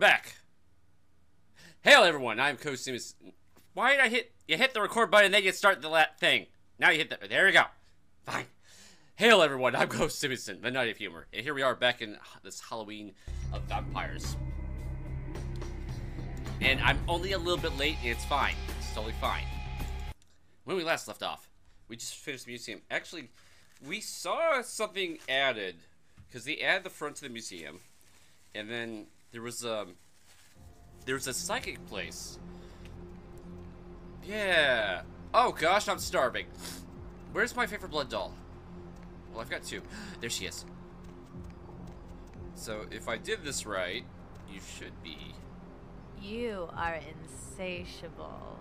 back. Hello, everyone. I'm Coach Simmons. Why did I hit? You hit the record button, and then you start the la- thing. Now you hit the. There we go. Fine. Hail, everyone. I'm Ghost Simpson, the Knight of Humor, and here we are back in this Halloween of vampires. And I'm only a little bit late, and it's fine. It's totally fine. When we last left off, we just finished the museum. Actually, we saw something added because they added the front to the museum, and then there was a there was a psychic place. Yeah. Oh gosh, I'm starving. Where's my favorite blood doll? Well, I've got two. There she is. So if I did this right, you should be. You are insatiable.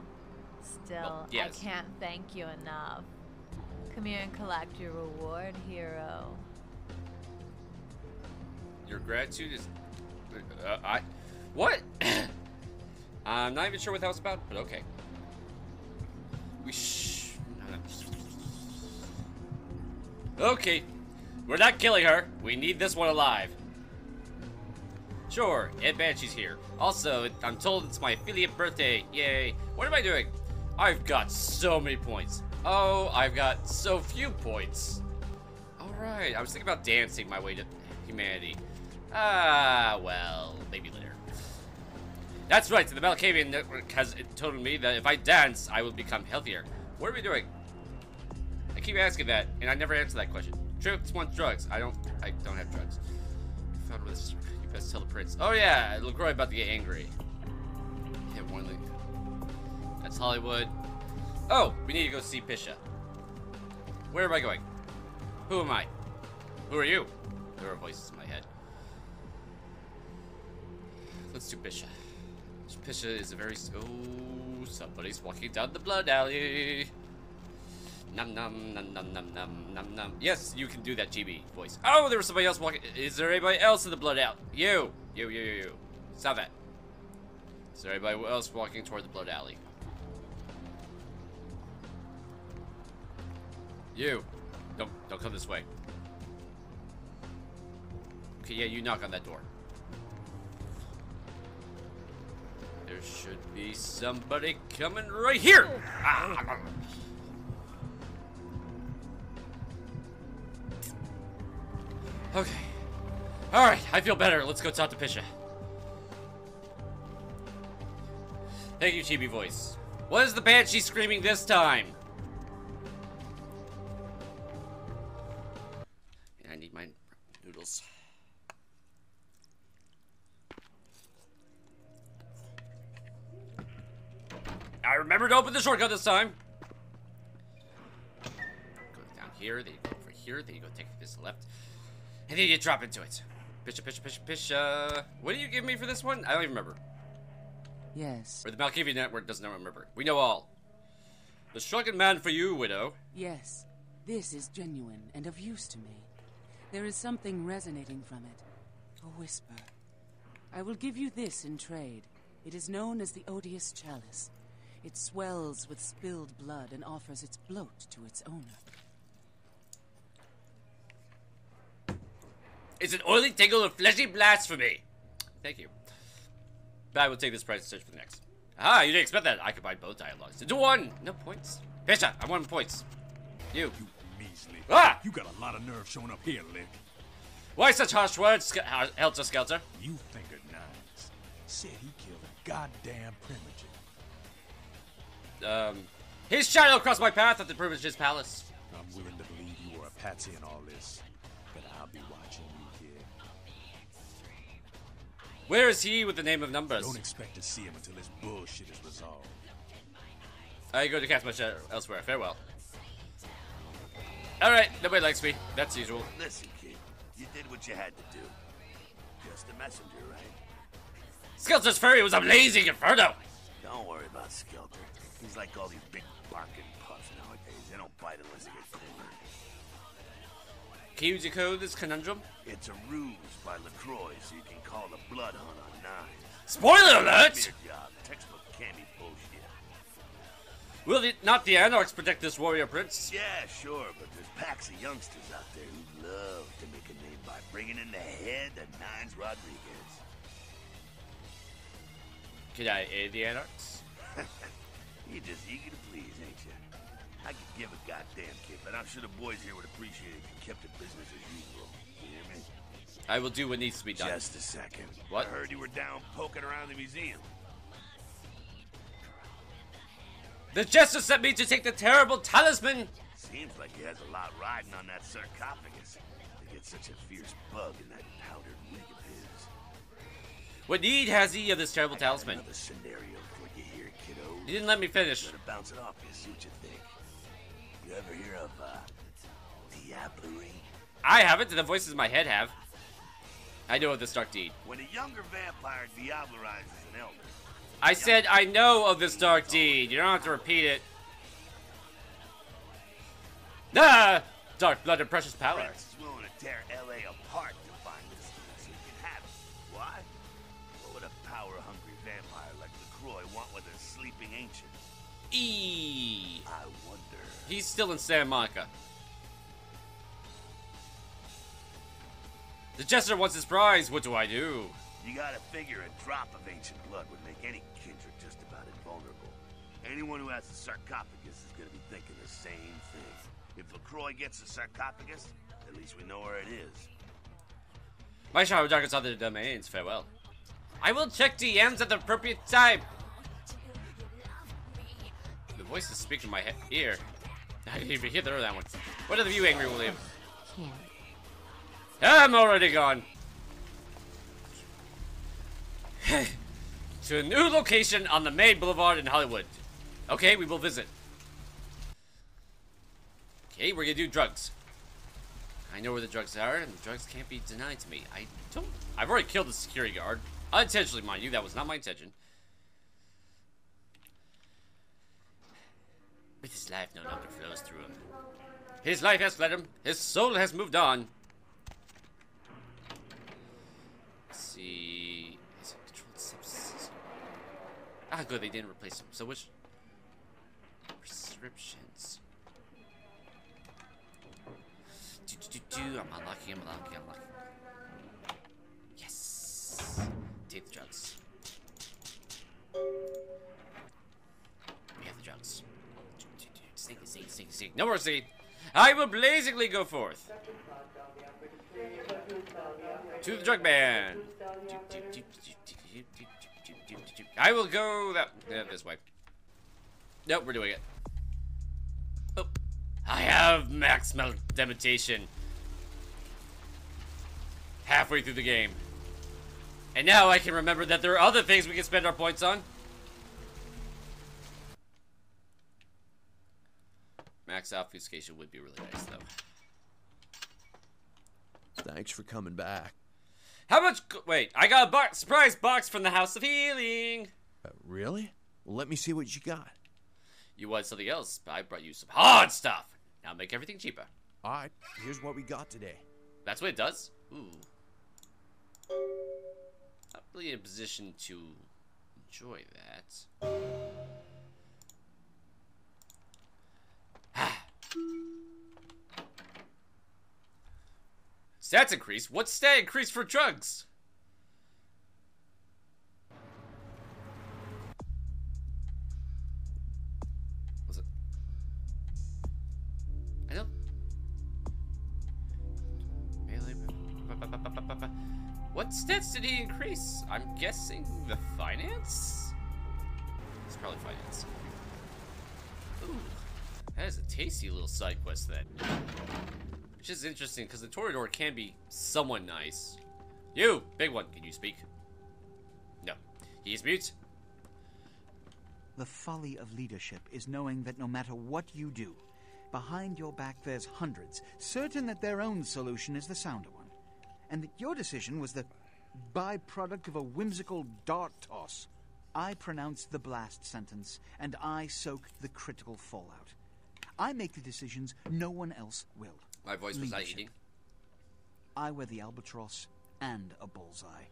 Still, Well, yes. I can't thank you enough. Come here and collect your reward, hero. Your gratitude is. Uh, I. What? I'm not even sure what that was about, but okay. We sh. Okay. We're not killing her. We need this one alive. Sure, Ed Banshee's here. Also, I'm told it's my affiliate birthday. Yay. What am I doing? I've got so many points. Oh, I've got so few points. Alright, I was thinking about dancing my way to humanity. Ah, well, maybe later. That's right, the Malkavian Network has told me that if I dance, I will become healthier. What are we doing? I keep asking that, and I never answer that question. Trips want drugs. I don't. I don't have drugs. Found this. You best tell the prince. Oh yeah, Lacroix about to get angry. Yeah, one the. That's Hollywood. Oh, we need to go see Pisha. Where am I going? Who am I? Who are you? There are voices Let's do Pisha. Is a very. Oh, somebody's walking down the blood alley. Num num num num num num num num. Yes, you can do that GB voice. Oh, there was somebody else walking. Is there anybody else in the blood alley? You, you, you, you, you. Stop that. Is there anybody else walking toward the blood alley? You. Don't don't come this way. Okay, yeah, you knock on that door. There should be somebody coming right here. Ah. Okay. Alright, I feel better. Let's go talk to Pisha. Thank you, Chibi Voice. What is the Banshee screaming this time? The shortcut this time. Go down here, then you go over here, then you go take this left. And then you drop into it. Pisha, pisha, pisha, pisha. Uh, what do you give me for this one? I don't even remember. Yes, Or the Malkavian Network doesn't remember. We know all. The shrunken man for you, widow. yes. This is genuine and of use to me. There is something resonating from it. A whisper. I will give you this in trade. It is known as the Odious Chalice. It swells with spilled blood and offers its bloat to its owner. It's an oily tingle of fleshy blasphemy. Thank you. But I will take this price and search for the next. Ah, you didn't expect that. I combine both dialogues into one. No points. Pisha, I want points. You. You measly. Ah! You got a lot of nerve showing up here, Lick. Why such harsh words, Ske- Helter Skelter? You fingered nines. Said he killed a goddamn primogen. Um, his shadow crossed my path at the Privilege's Palace. I'm willing to believe you were a patsy in all this. But I'll be watching you, here. Where is he with the name of numbers? Don't expect to see him until this bullshit is resolved. I go to cast my shadow elsewhere. Farewell. Alright, nobody likes me. That's usual. Listen, kid, you did what you had to do. Just a messenger, right? Skelter's fury was a blazing inferno. Don't worry about Skelter. He's like all these big barking pups nowadays. They don't bite unless they get cornered. Can you decode this conundrum? It's a ruse by LaCroix so you can call the blood hunt on nine. Spoiler alert! Job, textbook candy bullshit. Will the, not the Anarchs protect this warrior prince? Yeah, sure, but there's packs of youngsters out there who'd love to make a name by bringing in the head of Nines Rodriguez. Could I aid the anarchs? You're just eager to please, ain't you? I could give a goddamn kid, but I'm sure the boys here would appreciate it if you kept it business as usual. You hear me? I will do what needs to be done. Just a second. What? I heard you were down poking around the museum. The jester sent me to take the terrible talisman. Seems like he has a lot riding on that sarcophagus. To get such a fierce bug in that powdered wig of his. What need has he of this terrible talisman? Another scenario for you here, He didn't let me finish. Better bounce it off you, what you think. You ever hear of, uh, Diablerie? I haven't, the voices in my head have. I know of this dark deed. When a younger vampire diablerizes an elder, I said I know of this dark deed. You don't have to repeat it. Ah! Dark blood and precious power. Prince is willing E. I wonder. He's still in Santa Monica. The jester wants his prize. What do I do? You gotta figure a drop of ancient blood would make any kindred just about invulnerable. Anyone who has a sarcophagus is gonna be thinking the same thing. If LaCroix gets a sarcophagus, at least we know where it is. My shadow darkens other domains. Farewell. I will check DMs at the appropriate time. The voice is speaking in my ear. I didn't even hear the that one. What are you angry, William? I'm already gone. to a new location on the main boulevard in Hollywood. Okay, we will visit. Okay, we're gonna do drugs. I know where the drugs are, and the drugs can't be denied to me. I don't. I've already killed the security guard. Unintentionally, mind you. That was not my intention. But his life no longer flows through him. His life has fled him. His soul has moved on. Let's see. Is it controlled substances? Ah, good. They didn't replace him. So which prescriptions? Do, do, do, do. I'm unlocking, I'm unlocking, I'm unlocking. Yes! Take the drugs. seed, seed. No more. I will blazingly go forth. To the drug man. I will go that uh, this way. Nope, we're doing it. Oh, I have maximal dementation. Halfway through the game. And now I can remember that there are other things we can spend our points on. Max obfuscation would be really nice, though. Thanks for coming back. How much? Wait, I got a box, surprise box from the House of Healing. Uh, really? Well, let me see what you got. You want something else? I brought you some hard stuff. Now make everything cheaper. All right, here's what we got today. That's what it does. Ooh. Not really in a position to enjoy that. Stats increase? What stat increase for drugs? Was it? I don't. What stats did he increase? I'm guessing the finance? It's probably finance. Ooh, that is a tasty little side quest then. Which is interesting because the Toreador can be somewhat nice. You, big one, can you speak? No. He's mute. The folly of leadership is knowing that no matter what you do, behind your back there's hundreds, certain that their own solution is the sounder one, and that your decision was the byproduct of a whimsical dart toss. I pronounced the blast sentence, and I soaked the critical fallout. I make the decisions no one else will. My voice was not Leadership. eating. I wear the albatross and a bullseye.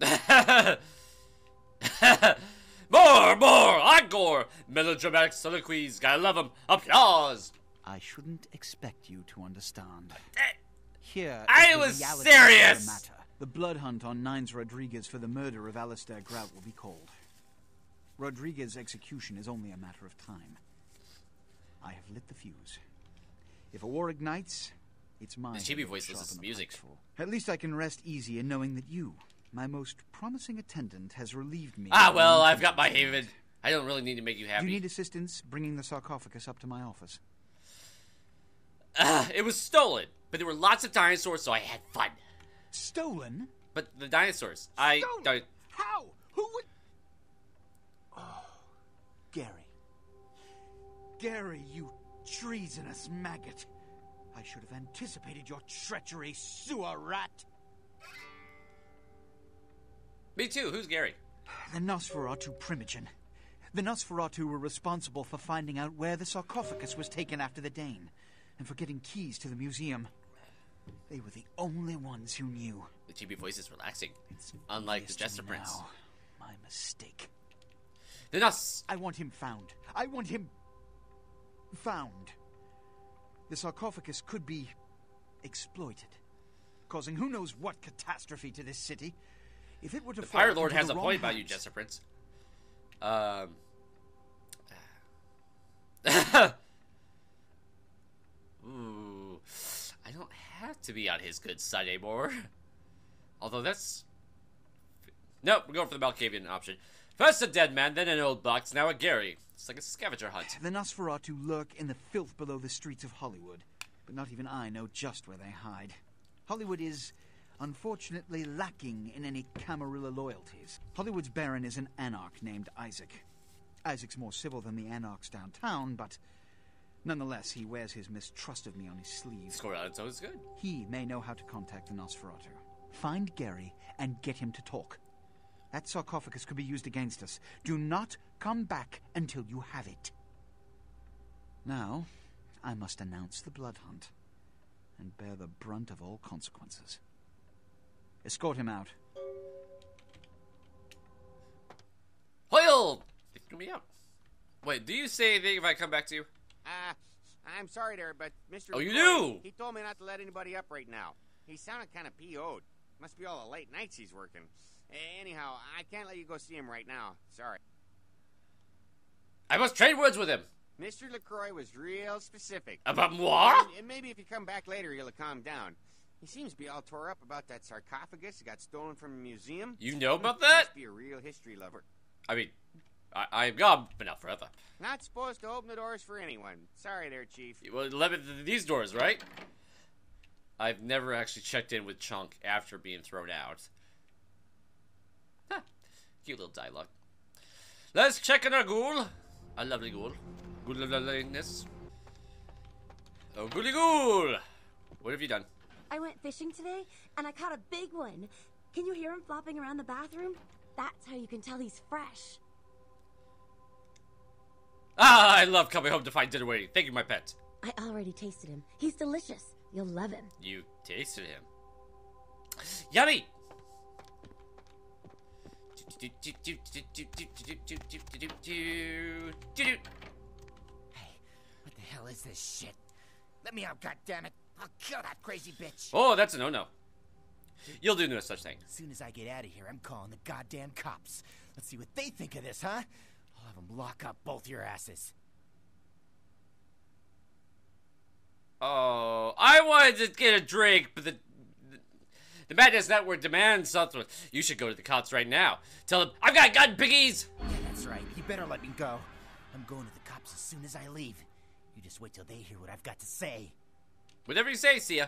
more, more, encore! Melodramatic soliloquies, gotta love them. Applause! I shouldn't expect you to understand. Eh, Here, I the was the serious! matter. The blood hunt on Nines Rodriguez for the murder of Alistair Grout will be called. Rodriguez's execution is only a matter of time. I have lit the fuse. If a war ignites, it's mine. To chibi voice listens to music. At least I can rest easy in knowing that you, my most promising attendant, has relieved me. Ah, well, I've got my Haven. I don't really need to make you happy. you need assistance bringing the sarcophagus up to my office? Ah, it was stolen, but there were lots of dinosaurs, so I had fun. Stolen? But the dinosaurs, I Stolen? don't. How? Who would? Oh, Gary. Gary, you treasonous maggot. I should have anticipated your treachery, sewer rat. Me too. Who's Gary? The Nosferatu Primogen. The Nosferatu were responsible for finding out where the sarcophagus was taken after the Dane, and for getting keys to the museum. They were the only ones who knew. The chibi voice is relaxing, It's unlike the Jester Prince. My mistake. The Nos. I want him found. I want him found. The sarcophagus could be exploited, causing who knows what catastrophe to this city. If it were to The fall Pirate Lord has a point about you, Jester Prince. Um. Ooh, I don't have to be on his good side anymore. Although that's. Nope, we're going for the Malkavian option. First a dead man, then an old box, now a Gary. It's like a scavenger hunt. The Nosferatu lurk in the filth below the streets of Hollywood, but not even I know just where they hide. Hollywood is, unfortunately, lacking in any Camarilla loyalties. Hollywood's Baron is an anarch named Isaac. Isaac's more civil than the anarchs downtown, but nonetheless, he wears his mistrust of me on his sleeve. Score on its own good. He may know how to contact the Nosferatu. Find Gary and get him to talk. That sarcophagus could be used against us. Do not come back until you have it. Now, I must announce the blood hunt and bear the brunt of all consequences. Escort him out. Hoyle! It threw me out. Wait, do you say anything if I come back to you? Uh, I'm sorry there, but Mr. Oh, you do? He told me not to let anybody up right now. He sounded kind of PO'd. Must be all the late nights he's working. Anyhow, I can't let you go see him right now. Sorry. I must trade words with him. Mr. LaCroix was real specific. About moi? And, and maybe if you come back later, you'll calm down. He seems to be all tore up about that sarcophagus that got stolen from a museum. You know about that? Must be a real history lover. I mean, I, I'm gone, but not forever. Not supposed to open the doors for anyone. Sorry there, Chief. Well, limit these doors, right? I've never actually checked in with Chunk after being thrown out. Cute little dialogue. Let's check on our ghoul. A lovely ghoul. Good loveliness. Oh, ghouly ghoul! What have you done? I went fishing today and I caught a big one. Can you hear him flopping around the bathroom? That's how you can tell he's fresh. Ah, I love coming home to find dinner waiting. Thank you, my pet. I already tasted him. He's delicious. You'll love him. You tasted him. Yummy! Hey, what the hell is this shit? Let me out, goddammit! I'll kill that crazy bitch! Oh, that's a no-no. You'll do no such thing. As soon as I get out of here, I'm calling the goddamn cops. Let's see what they think of this, huh? I'll have them lock up both your asses. Oh, I wanted to get a drink, but the the Madness Network demands something. You should go to the cops right now. Tell them I've got gun piggies. Yeah, that's right. You better let me go. I'm going to the cops as soon as I leave. You just wait till they hear what I've got to say. Whatever you say, Sia. ya.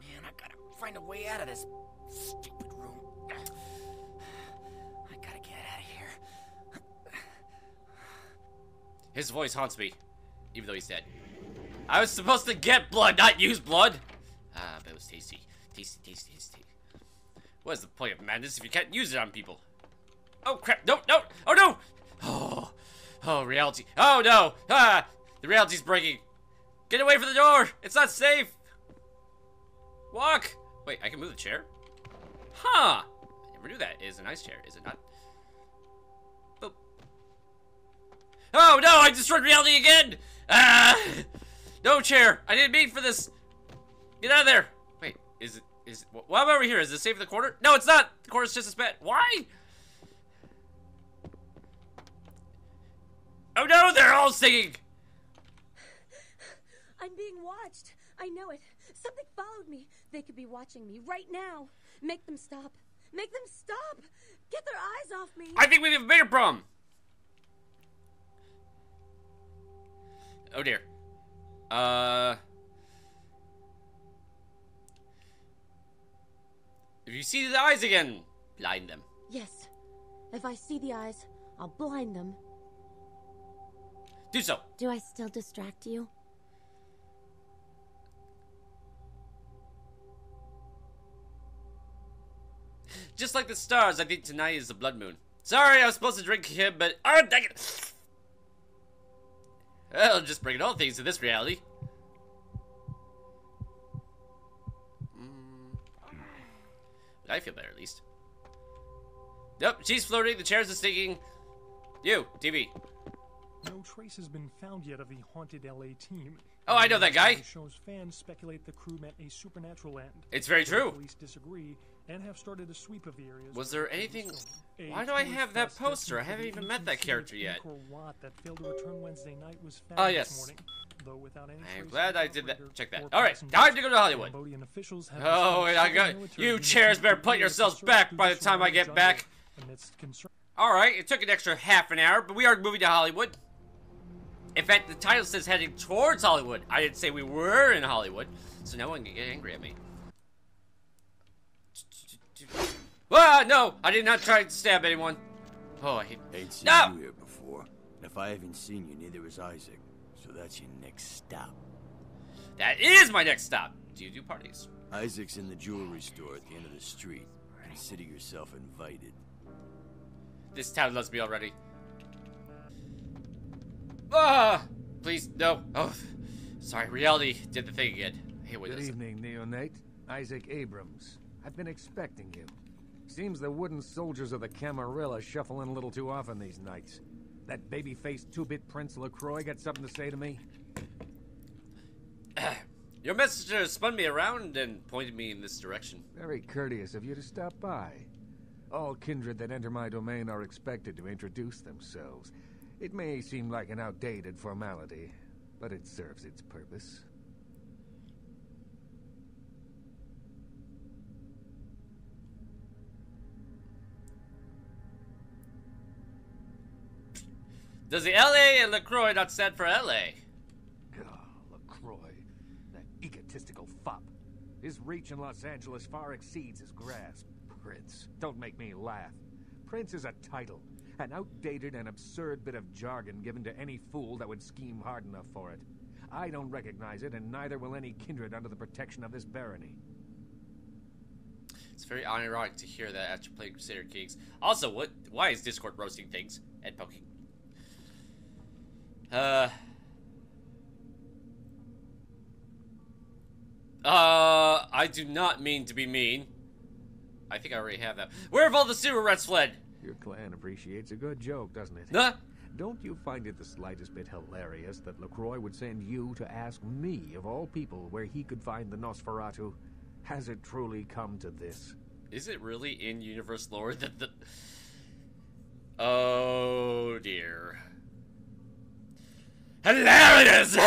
Man, I gotta find a way out of this stupid room. I gotta get out of here. His voice haunts me, even though he's dead. I was supposed to get blood, not use blood. Ah, but it was tasty, tasty, tasty, tasty. What is the point of madness if you can't use it on people? Oh crap! No, no! Oh no! Oh, oh, reality! Oh no! Ah, the reality's breaking. Get away from the door! It's not safe. Walk. Wait, I can move the chair. Huh? I never knew that. It is a nice chair, is it not? Oh no! I destroyed reality again! Ah! No chair! I didn't mean for this! Get out of there! Wait, is it is wh- what over here? Is it safe in the corner? No, it's not. The corner's just as bad. Why? Oh no, they're all singing. I'm being watched. I know it. Something followed me. They could be watching me right now. Make them stop. Make them stop. Get their eyes off me. I think we have a bigger problem. Oh dear. Uh. If you see the eyes again, blind them. Yes. If I see the eyes, I'll blind them. Do so. Do I still distract you? Just like the stars, I think tonight is the blood moon. Sorry, I was supposed to drink him, but oh dang it! Well, just bringing all things to this reality. I feel better at least. Nope, she's floating. The chairs are stinking. You, TV. No trace has been found yet of the haunted LA team. Oh, I know that guy. Show's fans speculate the crew met a supernatural end. It's very true. Police disagree and have started a sweep of the areas. Was there anything? Why do I have that poster? I haven't even met that character yet. That failed to return Wednesday night was found Oh, yes. morning, though without any I'm glad I did that. Check that. All right, time to go to Hollywood. Oh, and I got you. Chairs better put yourselves back by the time I get back. All right, it took an extra half an hour, but we are moving to Hollywood. In fact, the title says heading towards Hollywood. I didn't say we were in Hollywood, so no one can get angry at me. Ah, no! I did not try to stab anyone. Oh, I hate. Ain't seen No! you here before. And if I haven't seen you, neither has Isaac. So that's your next stop. That is my next stop. Do you do parties? Isaac's in the jewelry store at the end of the street. Consider yourself invited. This town loves me already. Ah! Please, no. Oh, sorry. Reality did the thing again. Hey, wait. Good evening, Neonate. Isaac Abrams. I've been expecting you. Seems the wooden soldiers of the Camarilla shuffle in a little too often these nights. That baby-faced two-bit Prince LaCroix got something to say to me? Your messenger spun me around and pointed me in this direction. Very courteous of you to stop by. All kindred that enter my domain are expected to introduce themselves. It may seem like an outdated formality, but it serves its purpose. Does the LA and LaCroix not stand for LA? God, ah, LaCroix, that egotistical fop. His reach in Los Angeles far exceeds his grasp. Prince, don't make me laugh. Prince is a title, an outdated and absurd bit of jargon given to any fool that would scheme hard enough for it. I don't recognize it, and neither will any kindred under the protection of this barony. It's very ironic to hear that after playing Crusader Kings. Also, what? Why is Discord roasting things and poking? Uh. Uh, I do not mean to be mean. I think I already have that. Where have all the sewer rats fled? Your clan appreciates a good joke, doesn't it? Huh? Don't you find it the slightest bit hilarious that LaCroix would send you to ask me, of all people, where he could find the Nosferatu? Has it truly come to this? Is it really in universe lore that the? Oh dear. Hilarious!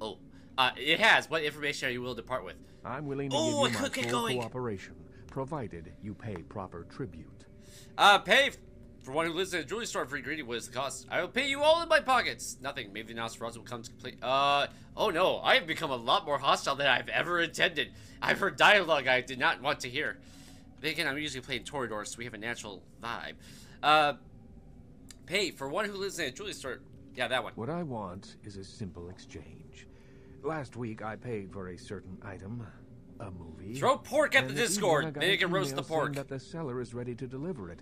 oh, uh, it has. What information are you willing to part with? I'm willing to Oh, give you my full going. cooperation, provided you pay proper tribute. Uh, pay for one who lives in a jewelry store for ingredient. What is the cost? I will pay you all in my pockets. Nothing. Maybe the Nosferatu will come to complete. Uh, oh no, I have become a lot more hostile than I've ever intended. I've heard dialogue I did not want to hear. Then again, I'm usually playing Toreador, so we have a natural vibe. Uh, pay for one who lives in a jewelry store. Yeah, that one. What I want is a simple exchange. Last week I paid for a certain item, a movie. Throw pork at the Discord. evening I Then you can roast the pork. That the seller is ready to deliver it.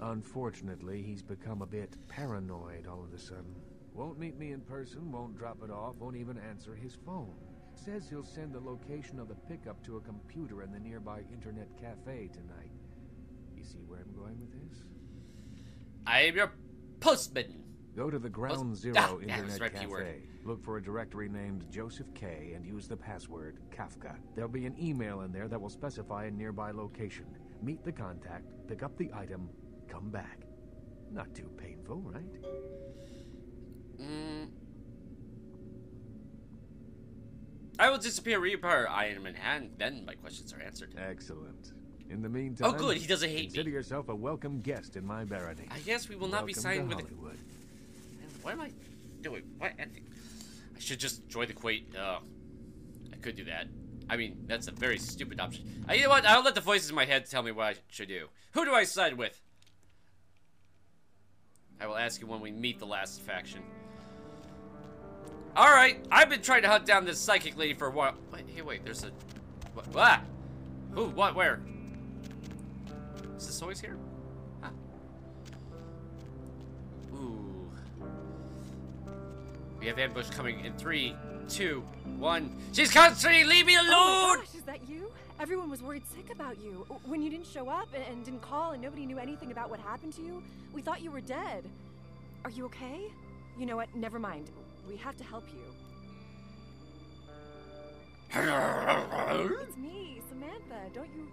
Unfortunately, he's become a bit paranoid all of a sudden. Won't meet me in person, won't drop it off, won't even answer his phone. Says he'll send the location of the pickup to a computer in the nearby internet cafe tonight. You see where I'm going with this? I am your postman. Go to the Ground Zero Ah, it was Internet right Cafe. P-word. Look for a directory named Joseph K and use the password Kafka. There'll be an email in there that will specify a nearby location. Meet the contact, pick up the item, come back. Not too painful, right? Mm. I will disappear, reappear item in hand, then my questions are answered. Excellent. In the meantime, Oh, good, he doesn't hate me. consider yourself a welcome guest in my barony. I guess we will not be Welcome to with. Hollywood. What am I doing? What? I should just join the Kuwait. Uh, I could do that. I mean, that's a very stupid option. Uh, you know what? I'll let the voices in my head tell me what I should do. Who do I side with? I will ask you when we meet the last faction. Alright, I've been trying to hunt down this psychic lady for a while. Wait, hey, wait, there's a... What? what? Who? What? Where? Is this always here? Huh. Ooh. We have ambush coming in three, two, one. She's constantly leave me alone! Oh my gosh, is that you? Everyone was worried sick about you. When you didn't show up and, and didn't call and nobody knew anything about what happened to you, we thought you were dead. Are you okay? You know what? Never mind. We have to help you. It's me, Samantha. Don't you.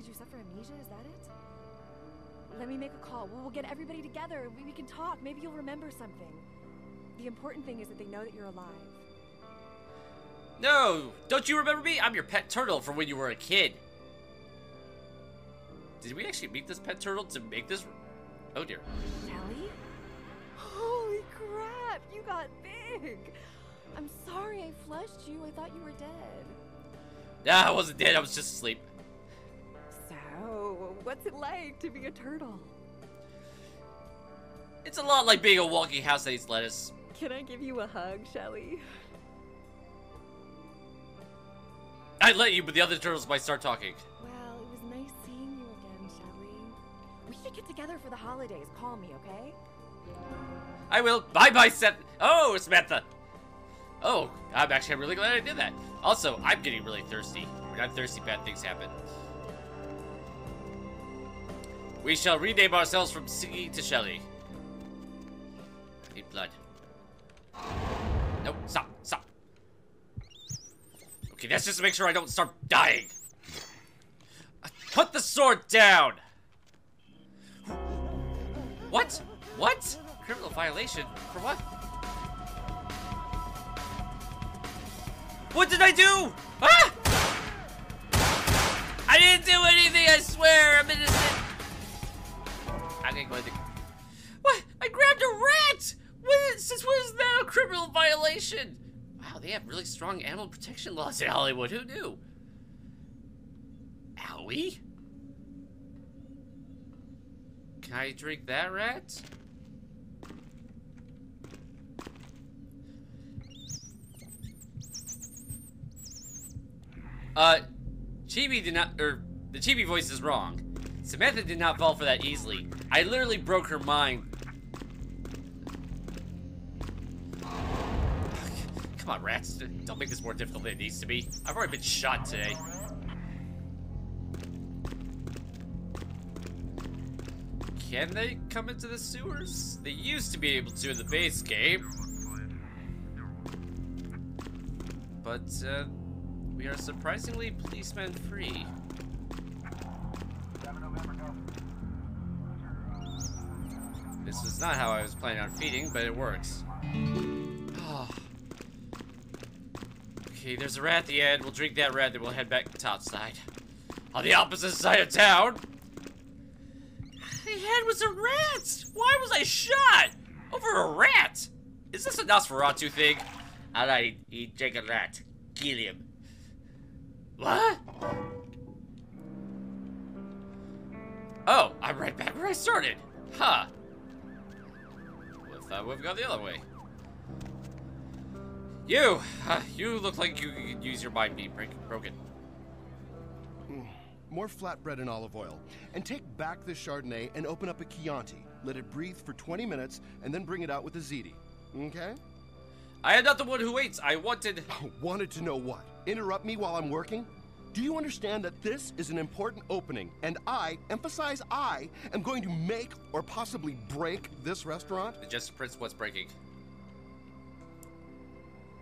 Did you suffer amnesia? Is that it? Let me make a call. We'll, get everybody together. We, we can talk. Maybe you'll remember something. The important thing is that they know that you're alive. No! Don't you remember me? I'm your pet turtle from when you were a kid. Did we actually meet this pet turtle to make this? Oh dear. Sally? Holy crap! You got big! I'm sorry I flushed you. I thought you were dead. Nah, I wasn't dead. I was just asleep. So, what's it like to be a turtle? It's a lot like being a walking house that eats lettuce. Can I give you a hug, Shelly? I'd let you, but the other turtles might start talking. Well, it was nice seeing you again, Shelly. We should get together for the holidays. Call me, okay? I will. Bye bye, Seth. Oh, Samantha. Oh, I'm actually really glad I did that. Also, I'm getting really thirsty. When I'm thirsty, bad things happen. We shall rename ourselves from Siggy to Shelly. Need blood. Nope, stop, stop. Okay, that's just to make sure I don't start dying. Put the sword down! What? What? Criminal violation? For what? What did I do? Ah! I didn't do anything, I swear! I'm innocent! I'm gonna go. What? I grabbed a rat! When, since when is that a criminal violation? Wow, they have really strong animal protection laws in Hollywood. Who knew? Owie? Can I drink that rat? Uh, Chibi did not, or the Chibi voice is wrong. Samantha did not fall for that easily. I literally broke her mind. Come on, rats. Don't make this more difficult than it needs to be. I've already been shot today. Can they come into the sewers? They used to be able to in the base game. But, uh, we are surprisingly policeman free. This is not how I was planning on feeding, but it works. Oh. Okay, there's a rat at the end. We'll drink that rat, then we'll head back to top side. On the opposite side of town. The head was a rat! Why was I shot? Over a rat? Is this a Nosferatu thing? Alright, he take a rat. Kill him. What? Oh, I'm right back where I started. Huh. Thought we've gone the other way. You! Uh, you look like you could use your mind being break broken. More flatbread and olive oil. And take back the Chardonnay and open up a Chianti. Let it breathe for 20 minutes and then bring it out with a ziti. Okay? I am not the one who waits. I wanted. wanted to know what? Interrupt me while I'm working? Do you understand that this is an important opening, and I, emphasize I, am going to make or possibly break this restaurant? The Jester Prince what's breaking.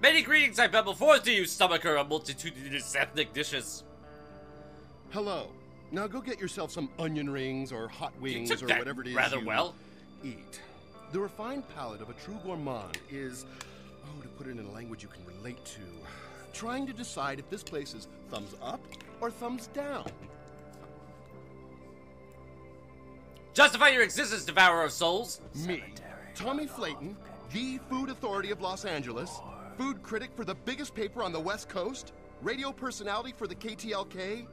Many greetings I babble forth to you, stomacher of multitudinous ethnic dishes. Hello. Now go get yourself some onion rings or hot wings or whatever it is rather you well. eat. The refined palate of a true gourmand is, oh, to put it in a language you can relate to, trying to decide if this place is thumbs up or thumbs down. Justify your existence, devourer of souls. Me, Tommy Flayton, the food authority of Los Angeles, food critic for the biggest paper on the West Coast, radio personality for the KTLK,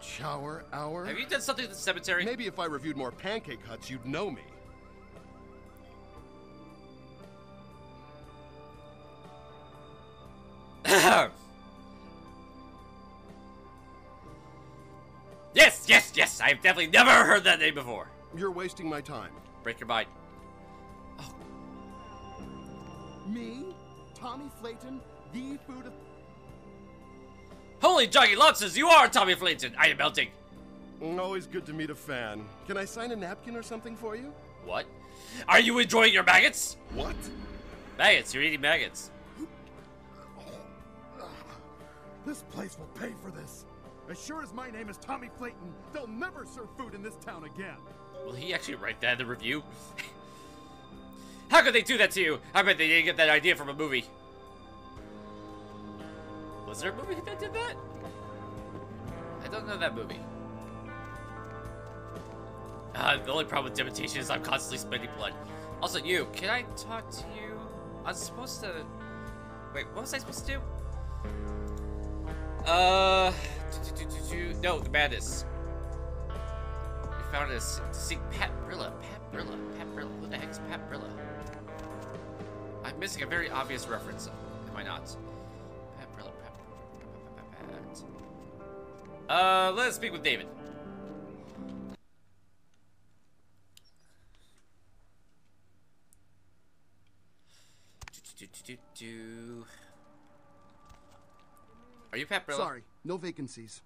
Chower Hour. Have you done something to the cemetery? Maybe if I reviewed more pancake huts, you'd know me. I've definitely never heard that name before. You're wasting my time. Break your mind. Oh. Me, Tommy Flayton, the food of. Holy Johnny Lobsters, you are Tommy Flayton. I am melting. Mm, always good to meet a fan. Can I sign a napkin or something for you? What? Are you enjoying your maggots? What? Maggots, you're eating maggots. This place will pay for this. As sure as my name is Tommy Flayton, they'll never serve food in this town again. Will he actually write that in the review? How could they do that to you? I bet they didn't get that idea from a movie. Was there a movie that did that? I don't know that movie. Uh, the only problem with imitation is I'm constantly spending blood. Also, you, can I talk to you? I was supposed to... Wait, what was I supposed to do? Uh... No, the madness. We found to see Pat Brilla. Pat Brilla. Pat Brilla. Who the heck's Pat Brilla? I'm missing a very obvious reference. Am I not? Pat Brilla. Pat. Uh, let's speak with David. Do, do, do. Are you Pat Brilla? Sorry, no vacancies.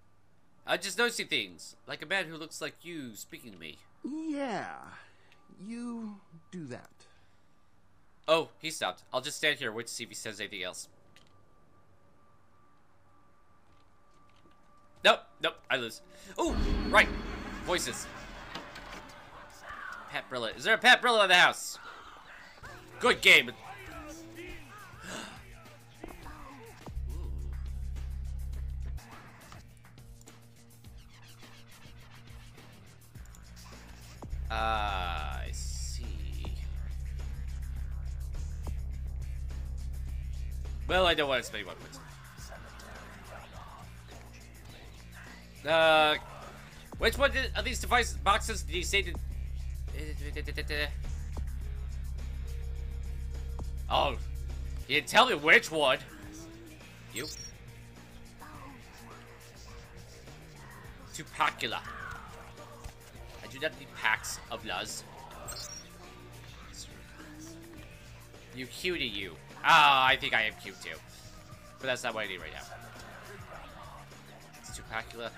I'm just noticing things, like a man who looks like you speaking to me. Yeah, you do that. Oh, he stopped. I'll just stand here and wait to see if he says anything else. Nope, nope, I lose. Oh, right. Voices. Pat Brilla. Is there a Pat Brilla in the house? Good game. Ah, I see. Well, I don't want to spend one points. Uh, which one did, of these device boxes did you say to? Oh, you didn't tell me which one. You. Tupacula. Not need packs of Luz. You cutie you. Ah, I think I am cute too. But that's not what I need right now. It's Tupacula.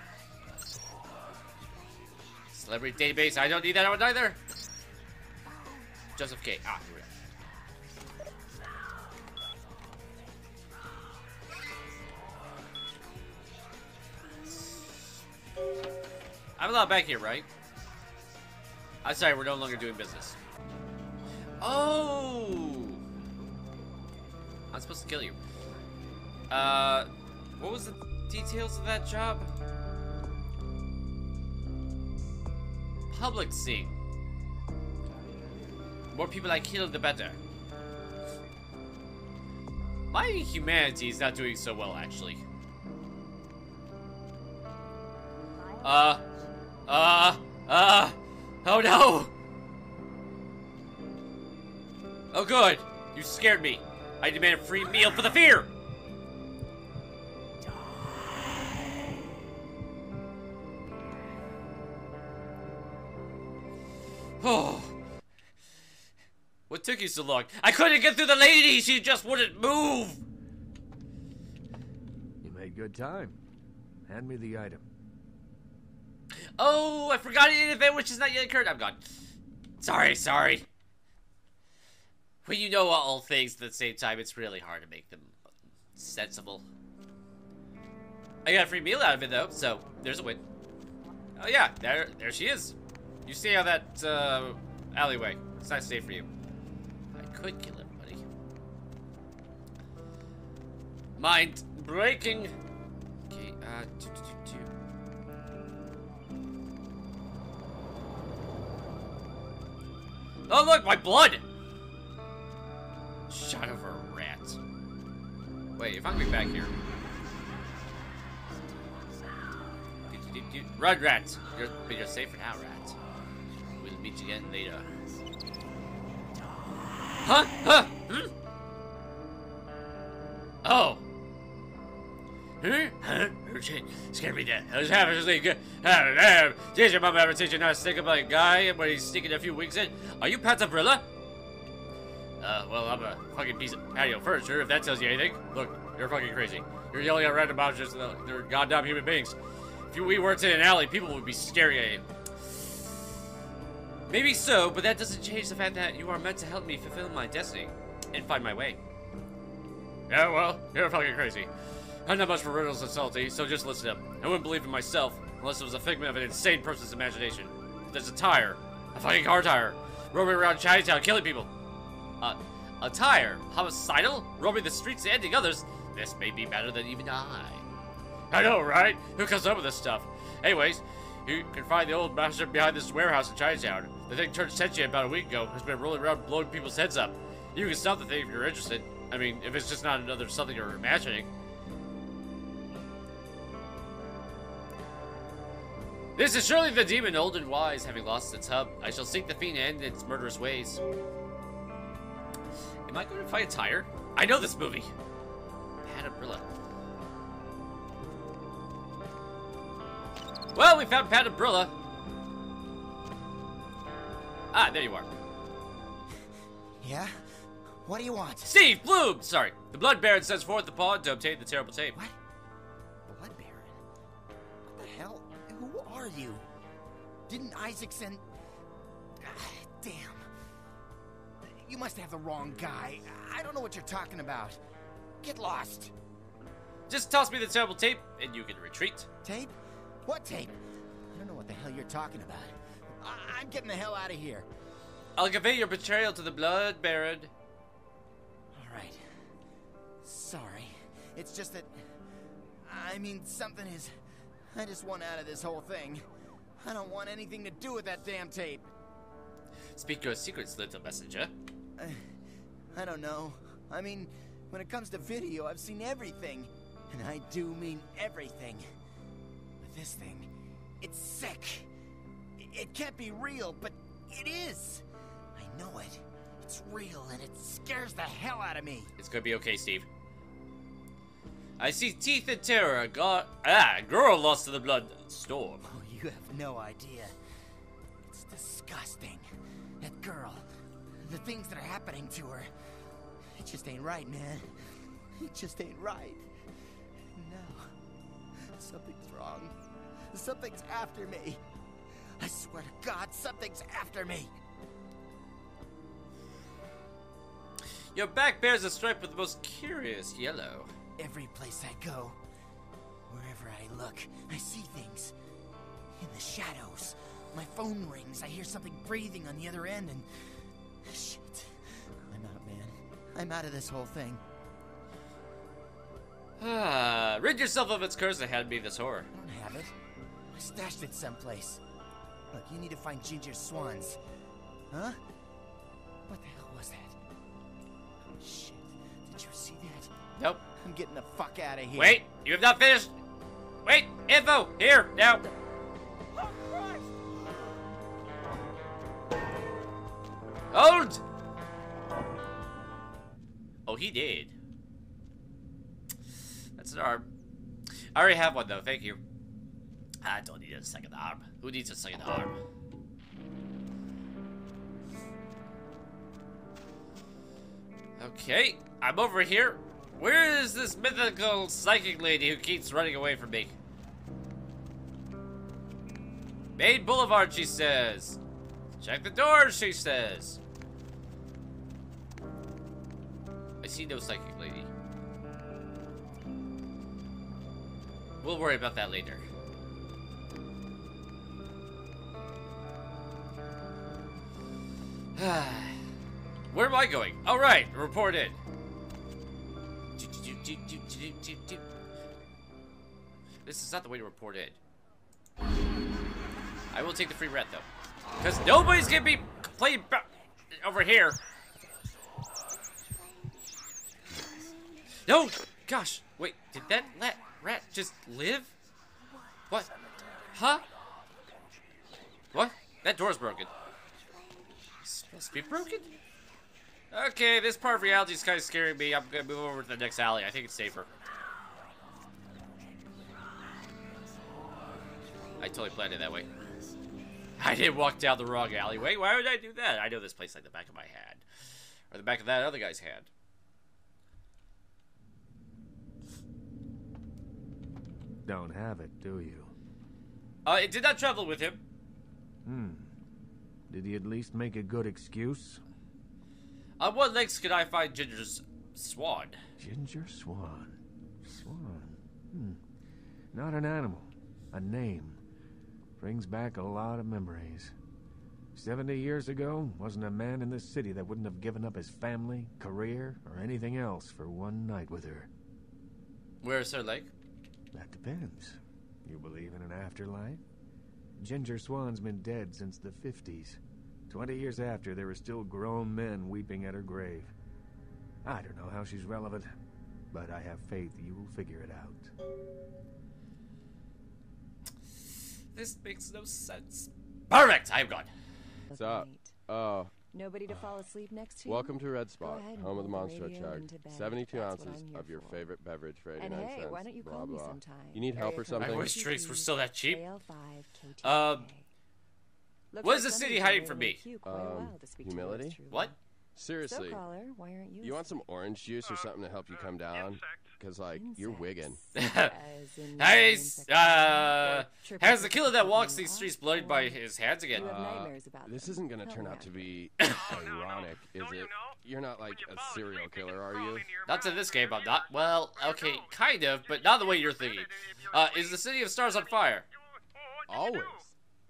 Celebrity database. I don't need that one either. Joseph K. Ah, here we go. I'm allowed back here, right? I'm sorry, we're no longer doing business. Oh! I'm supposed to kill you. Uh, what was the details of that job? Public scene. More people I kill, the better. My humanity is not doing so well, actually. Uh, uh, uh, oh no! Oh good, you scared me. I demand a free meal for the fear! Oh. What took you so long? I couldn't get through the lady! She just wouldn't move! You made good time. Hand me the item. Oh, I forgot an event which is not yet occurred. I'm gone. Sorry, sorry. When you know all things at the same time, it's really hard to make them sensible. I got a free meal out of it though, so there's a win. Oh yeah, there, there she is. You stay on that uh, alleyway. It's not safe for you. I could kill everybody. Mind breaking. Okay, uh, two, two, two, Oh look, my blood! Shot of a rat. Wait, if I'm going back here. Run, rats! You're, but you're safe for now, rat. We'll meet again later. Huh? Huh? Shit. Scared me dead. I was having to sleep good. Damn. Did your mom ever teach you not to up like a guy when he's sneaking a few weeks in? Are you Pat Brilla? Uh, well, I'm a fucking piece of patio furniture, if that tells you anything. Look, you're fucking crazy. You're yelling at random objects, they're goddamn human beings. If we weren't in an alley, people would be staring at you. Maybe so, but that doesn't change the fact that you are meant to help me fulfill my destiny and find my way. Yeah, well, you're fucking crazy. I'm not much for riddles and salty, so just listen up. I wouldn't believe in myself unless it was a figment of an insane person's imagination. But There's a tire, a fucking car tire, roaming around Chinatown killing people. Uh, a tire, homicidal, roaming the streets and ending others. This may be better than even I. I know, right? Who comes up with this stuff? Anyways, you can find the old master behind this warehouse in Chinatown. The thing turned sentient about a week ago. Has been rolling around blowing people's heads up. You can stop the thing if you're interested. I mean, if it's just not another something you're imagining. This is surely the demon, old and wise, having lost its hub. I shall seek the fiend and its murderous ways. Am I going to fight a tire? I know this movie. Patabrilla. Well, we found Patabrilla. Ah, there you are. Yeah? What do you want? Steve Bloom! Sorry. The Blood Baron sends forth the pawn to obtain the terrible tape. What? Who are you? Didn't Isaac send... Ah, damn. You must have the wrong guy. I don't know what you're talking about. Get lost. Just toss me the terrible tape, and you can retreat. Tape? What tape? I don't know what the hell you're talking about. I am getting the hell out of here. I'll convey your betrayal to the Blood Baron. All right. Sorry. It's just that... I mean, something is... I just want out of this whole thing. I don't want anything to do with that damn tape. Speak your secrets, little messenger. I, I don't know. I mean, when it comes to video, I've seen everything. And I do mean everything. But this thing, it's sick. It can't be real, but it is. I know it. It's real, and it scares the hell out of me. It's gonna be okay, Steve. I see teeth and terror. A god, ah, girl lost to the blood storm. Oh, you have no idea. It's disgusting. That girl, the things that are happening to her. It just ain't right, man. It just ain't right. No. Something's wrong. Something's after me. I swear to God, something's after me. Your back bears a stripe with the most curious yellow. Every place I go, wherever I look, I see things. In the shadows. My phone rings, I hear something breathing on the other end, and. Shit. I'm out, man. I'm out of this whole thing. Ah, rid yourself of its curse and hand me this horror. I don't have it. I stashed it someplace. Look, you need to find Ginger Swans. Huh? What the hell was that? Oh, shit. Did you see that? Nope. I'm getting the fuck out of here. Wait, you have not finished. Wait, info, here, now. Hold! Oh, he did. That's an arm. I already have one, though. Thank you. I don't need a second arm. Who needs a second arm? Okay, I'm over here. Where is this mythical psychic lady who keeps running away from me? Main Boulevard, she says. Check the doors, she says. I see no psychic lady. We'll worry about that later. Where am I going? All right, report in. This is not the way to report in. I will take the free rat though, because nobody's gonna be playing over here. No, gosh, wait, did that let rat just live? What? Huh? What? That door's broken. It's supposed to be broken? Okay, this part of reality is kind of scaring me. I'm gonna move over to the next alley. I think it's safer. I totally planned it that way. I didn't walk down the wrong alleyway. Why would I do that? I know this place like the back of my hand. Or the back of that other guy's hand. Don't have it, do you? Uh, it did not travel with him. Hmm. Did he at least make a good excuse? On what legs could I find Ginger's swan? Ginger Swan. Swan. Hmm. Not an animal. A name. Brings back a lot of memories. Seventy years ago, wasn't a man in this city that wouldn't have given up his family, career, or anything else for one night with her. Where's her lake? That depends. You believe in an afterlife? Ginger Swan's been dead since the 50s. Twenty years after, there were still grown men weeping at her grave. I don't know how she's relevant, but I have faith you will figure it out. This makes no sense. Perfect! I'm gone. What's up? Oh. Nobody to fall asleep next to you? Welcome to Red Spot, home of the roll the Monster radio Chug. into bed. 72 That's ounces of your for. favorite beverage for 89 And hey, cents. why don't you blah, call me sometime? You need help or something? I wish drinks were still that cheap. AL5 Um, Looks what like is the city hiding from me? queue quite a Um, while to speak to yours humility? What? Seriously. So, caller, why aren't you? You want some orange juice or something to help you come down? Because, like, you're wigging. Nice. Uh, has the killer that walks these streets bloodied by his hands again? Uh, this isn't gonna turn out to be ironic, is it? You're not like a serial killer, are you? Not to this game, I'm not. Well, okay, kind of, but not the way you're thinking. Uh, is the City of Stars on fire? Always.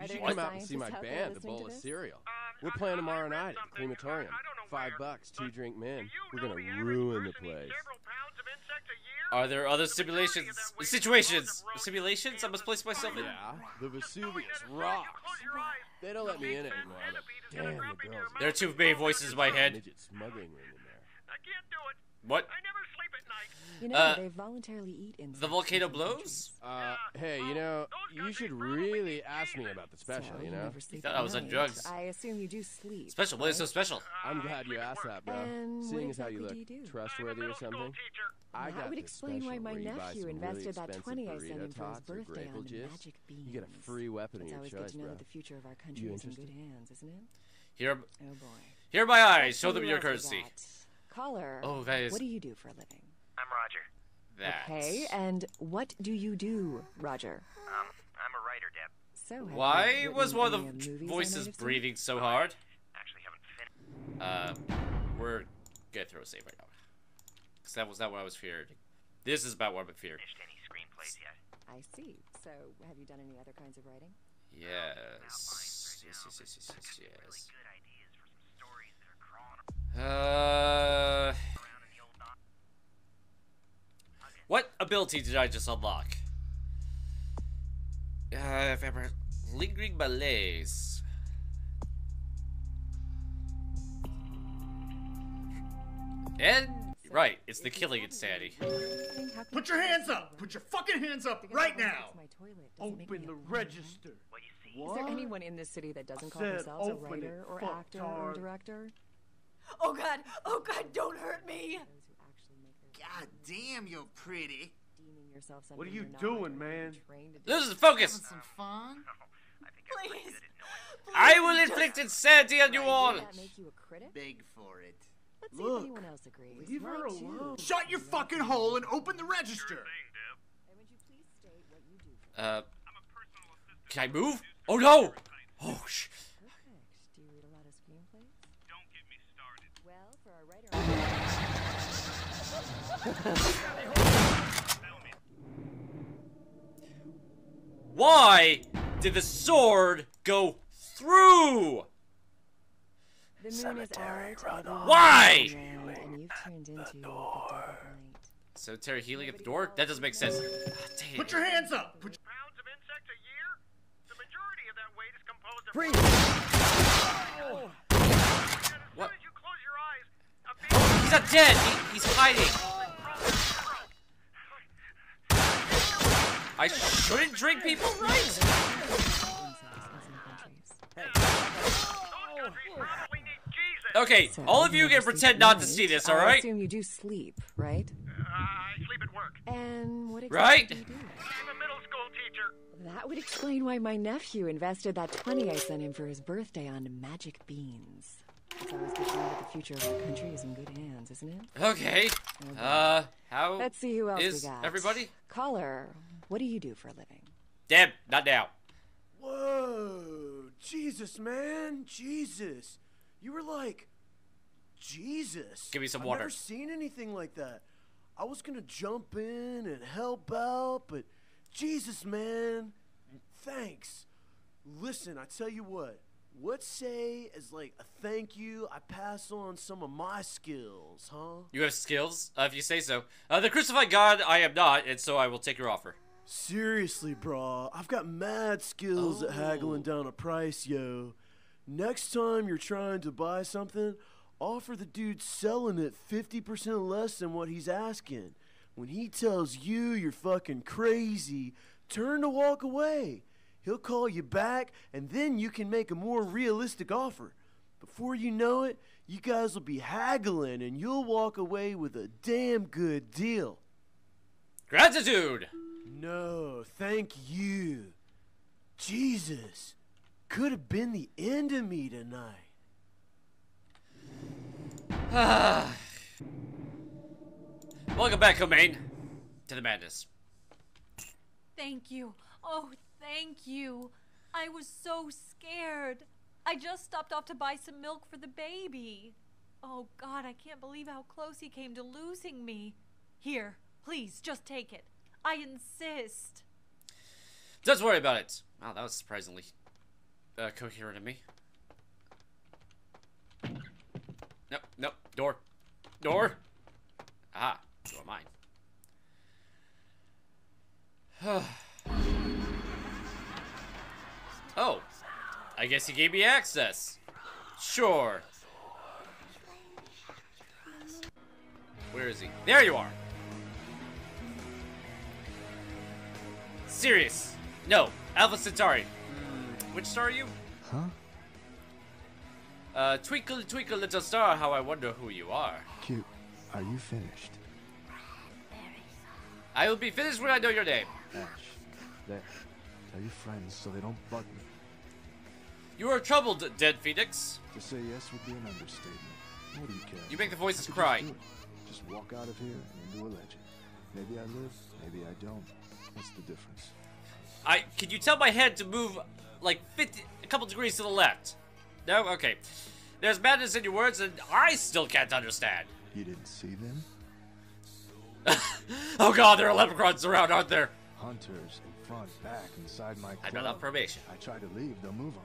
Are You should come out and see my scientists out there band, The Bowl of this? Cereal. We're playing tomorrow night at the crematorium. Five bucks, two drink men. We're gonna ruin the place. Are there other simulations, situations, simulations I must place myself in? Yeah, the Vesuvius rocks. They don't let me in anymore, damn, the girls. There are too many voices in my head. Midget smuggling room in there. What? You know, Uh, they voluntarily eat insects. The volcano blows? Uh, hey, you know, you should really ask me about the special, you know? Never sleep thought I was on night. drugs. I assume you do sleep. Special, what is so right? special? I'm glad you asked that, bro. And Seeing as how you look you do? trustworthy or something, I That would explain why my where you buy nephew invested really that 20 I sent him for his birthday on the magic beans. You get a free weapon in It's your always choice, good to know that the future of our country You is in good hands, isn't it? Here, Oh boy. here are my eyes. Show them your else we courtesy. Got. Caller. Oh, that is- What do you do for a living? I'm Roger. That. Okay, and what do you do, Roger? Um, I'm a writer, Deb. So, Why was one of the voices might have seen? breathing so hard? Actually, haven't finished. Uh, we're gonna throw a save right now. Because that was not what I was fearing. This is about what I'm fearing. Finished any screenplays yet? I see. So, have you done any other kinds of writing? Yes. Yes, yes, yes, yes, yes, yes. Good ideas for some stories that are crawling Uh, what ability did I just unlock? Uh, if ever lingering malaise. And right, it's the killing insanity. Put your hands up! Put your fucking hands up right now! Open the register. Is there anyone in this city that doesn't call themselves a writer or actor or director? Oh god, oh god, don't hurt me. God damn, you're pretty. What are you doing, man? trained to do. Lose focus. Having some fun? Please. I will inflict insanity on you all. Would that make you? Beg for it. Let's see Look, if anyone else agrees. leave her alone. Shut your fucking hole and open the register! And would you please state what you do? Uh, can I move? Oh no! Oh sh. Do you read a lot of screenplays? Don't get me started. Well, for a writer. Why did the sword go through? The moon is out. Why? alone, And you've turned into the dark night. Cemetery healing at the door? That doesn't make sense. Dang. Put your hands up! Put Pounds of insects a year? The majority of that weight is composed of... What? you close your eyes, He's not dead. He, he's hiding. I shouldn't drink people right. Okay, all of you can pretend not to see this, alright? I assume you do sleep, right? I sleep at work. And what exactly Right? do you do? I'm a middle school teacher. That would explain why my nephew invested that 20 I sent him for his birthday on magic beans. It's always good to know that the future of our country is in good hands, isn't it? Okay. Uh, how Let's see who else is we got. everybody? Caller, what do you do for a living? Deb, not now. Whoa, Jesus, man, Jesus. You were like, Jesus. Give me some I've water. never seen anything like that. I was gonna jump in and help out, but Jesus, man, thanks. Listen, I tell you what. What say as like a thank you? I pass on some of my skills, huh? You have skills, uh, if you say so. Uh, the crucified God, I am not, and so I will take your offer. Seriously, bro, I've got mad skills at haggling oh. down a price, yo. Next time you're trying to buy something, offer the dude selling it 50% less than what he's asking. When he tells you you're fucking crazy, turn to walk away. He'll call you back, and then you can make a more realistic offer. Before you know it, you guys will be haggling, and you'll walk away with a damn good deal. Gratitude! No, thank you. Jesus, could have been the end of me tonight. Welcome back, Comaine, to the madness. Thank you. Oh, thank you. I was so scared. I just stopped off to buy some milk for the baby. Oh, God, I can't believe how close he came to losing me. Here, please, just take it. I insist. Don't worry about it. Wow, that was surprisingly uh, coherent of me. Nope, nope. Door. Door. Ah, door mine. oh, I guess he gave me access. Sure. Where is he? There you are. Sirius. No, Alpha Centauri. Mm, which star are you? Huh? Uh, twinkle, twinkle, little star, how I wonder who you are. Cute. Are you finished? I will be finished when I know your name. Ash. There. Tell your friends so they don't bug me. You are troubled, dead phoenix. To say yes would be an understatement. What do you care? You make the voices cry. Just, just walk out of here and into a legend. Maybe I live, maybe I don't. What's the difference? I can you tell my head to move like 50, a couple degrees to the left? No, okay. There's madness in your words, and I still can't understand. You didn't see them? Oh God, there are leprechauns around, aren't there? Hunters in front, back, inside my club. I'm not on probation. I try to leave, they'll move on.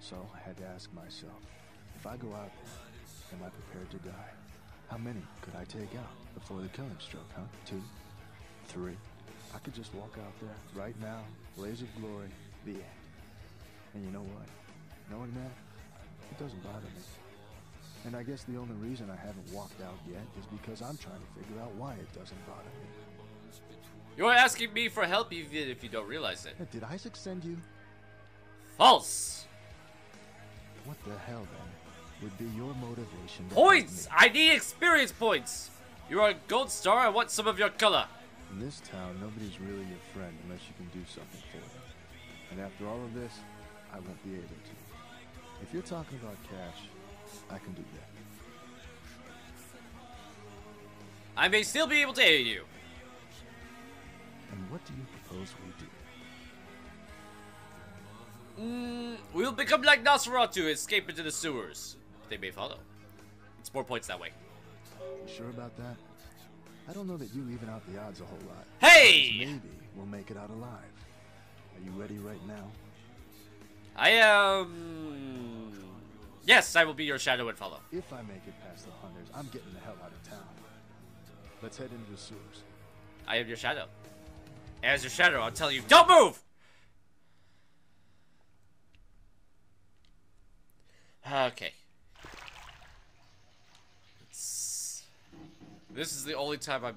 So I had to ask myself, if I go out there, am I prepared to die? How many could I take out before the killing stroke, huh? Two? Three? I could just walk out there right now, blaze of glory, the end. And you know what? Knowing that, it doesn't bother me. And I guess the only reason I haven't walked out yet is because I'm trying to figure out why it doesn't bother me. You're asking me for help even if you don't realize it. Did Isaac send you? False. What the hell then would be your motivation? to Points! I need experience points! You're a gold star, I want some of your color. In this town, nobody's really your friend unless you can do something for them. And after all of this, I won't be able to. If you're talking about cash, I can do that. I may still be able to aid you. And what do you propose we do? Mm, we'll become like Nosferatu, escape into the sewers. They may follow. It's more points that way. You sure about that? I don't know that you even out the odds a whole lot. Hey! Maybe we'll make it out alive. Are you ready right now? I am. Yes, I will be your shadow and follow. If I make it past the hunters, I'm getting the hell out of town. Let's head into the sewers. I am your shadow. As your shadow, I'll tell you, don't move! Okay. It's... This is the only time I'm...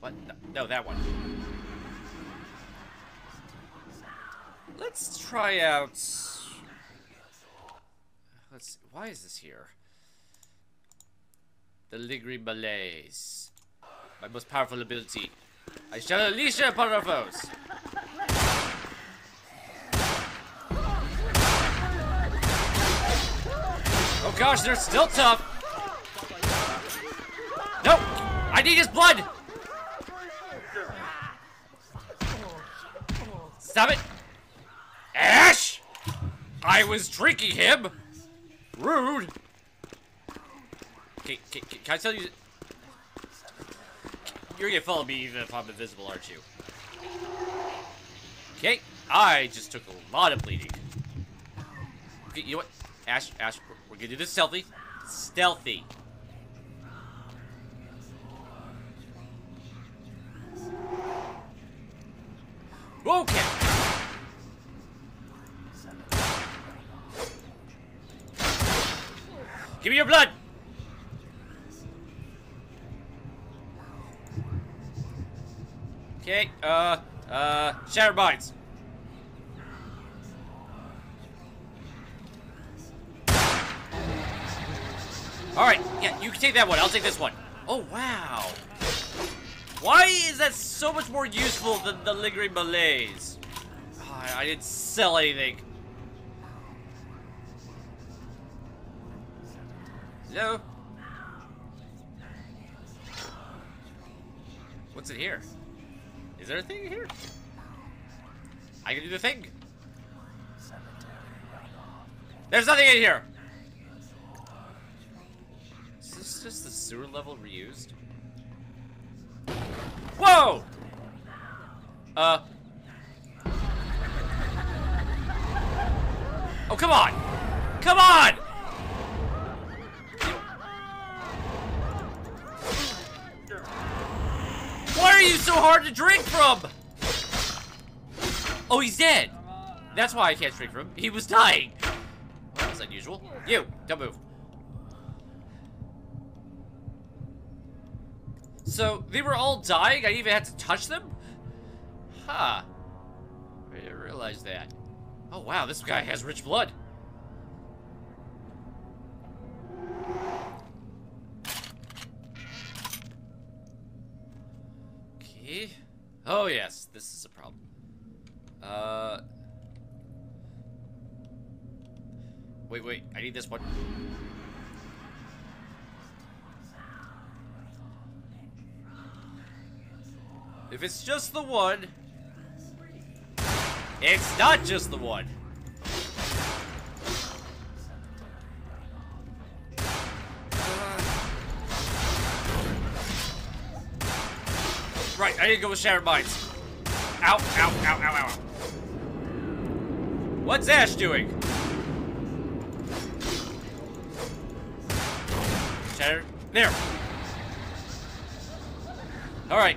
What? No, that one. Let's try out... Let's. Why is this here? The Ligri Malaise. My most powerful ability. I shall unleash upon our foes. Oh gosh, they're still tough. I need his blood. Stop it. Ash! I was drinking him. Rude. Okay, can, can I tell you? You're gonna follow me even if I'm invisible, aren't you? Okay, I just took a lot of bleeding. Okay, you know what? Ash, Ash, we're gonna do this stealthy. Stealthy. Okay. Give me your blood. Okay, uh, uh, Shattered Minds. Alright, yeah, you can take that one. I'll take this one. Oh, wow. Why is that so much more useful than the lingering malaise? Oh, I, didn't sell anything. Hello? What's in here? Is there a thing here? I can do the thing. There's nothing in here. Is this just the sewer level reused? Whoa! Uh. Oh, come on! Come on! Why are you so hard to drink from? Oh, he's dead. That's why I can't drink from him. He was dying. That's unusual. You, don't move. So, they were all dying? I even had to touch them? Huh. I didn't realize that. Oh, wow, this guy has rich blood. Okay. Oh, yes, this is a problem. Uh... Wait, wait, I need this one. If it's just the one... It's not just the one. Right, I need to go with Shattered Minds. Ow, ow, ow, ow, ow. What's Ash doing? Shattered. There. Alright.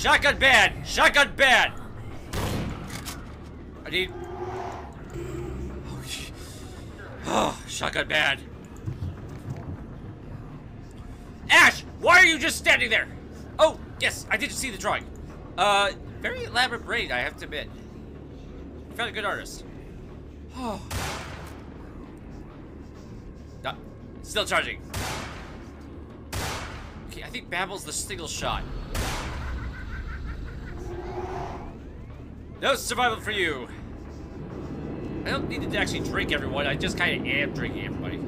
Shotgun bad! Shotgun bad! I need... Oh, shotgun bad. Ash! Why are you just standing there? Oh, yes, I did see the drawing. Uh, very elaborate braid, I have to admit. found a good artist. Oh. Still charging. Okay, I think Babble's the single shot. No survival for you. I don't need to actually drink everyone. I just kind of am drinking everybody.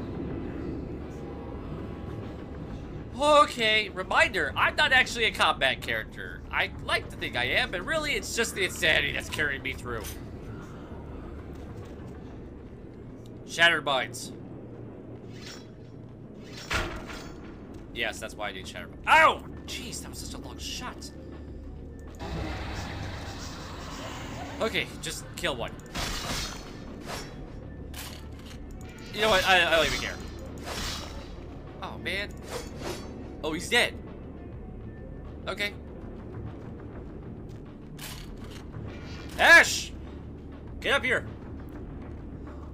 Okay, reminder, I'm not actually a combat character. I like to think I am, but really it's just the insanity that's carrying me through. Shattered Minds. Yes, that's why I need Shattered Ow! Jeez, that was such a long shot. Okay, just kill one. You know what? I, I don't even care. Oh, man. Oh, he's dead. Okay. Ash! Get up here.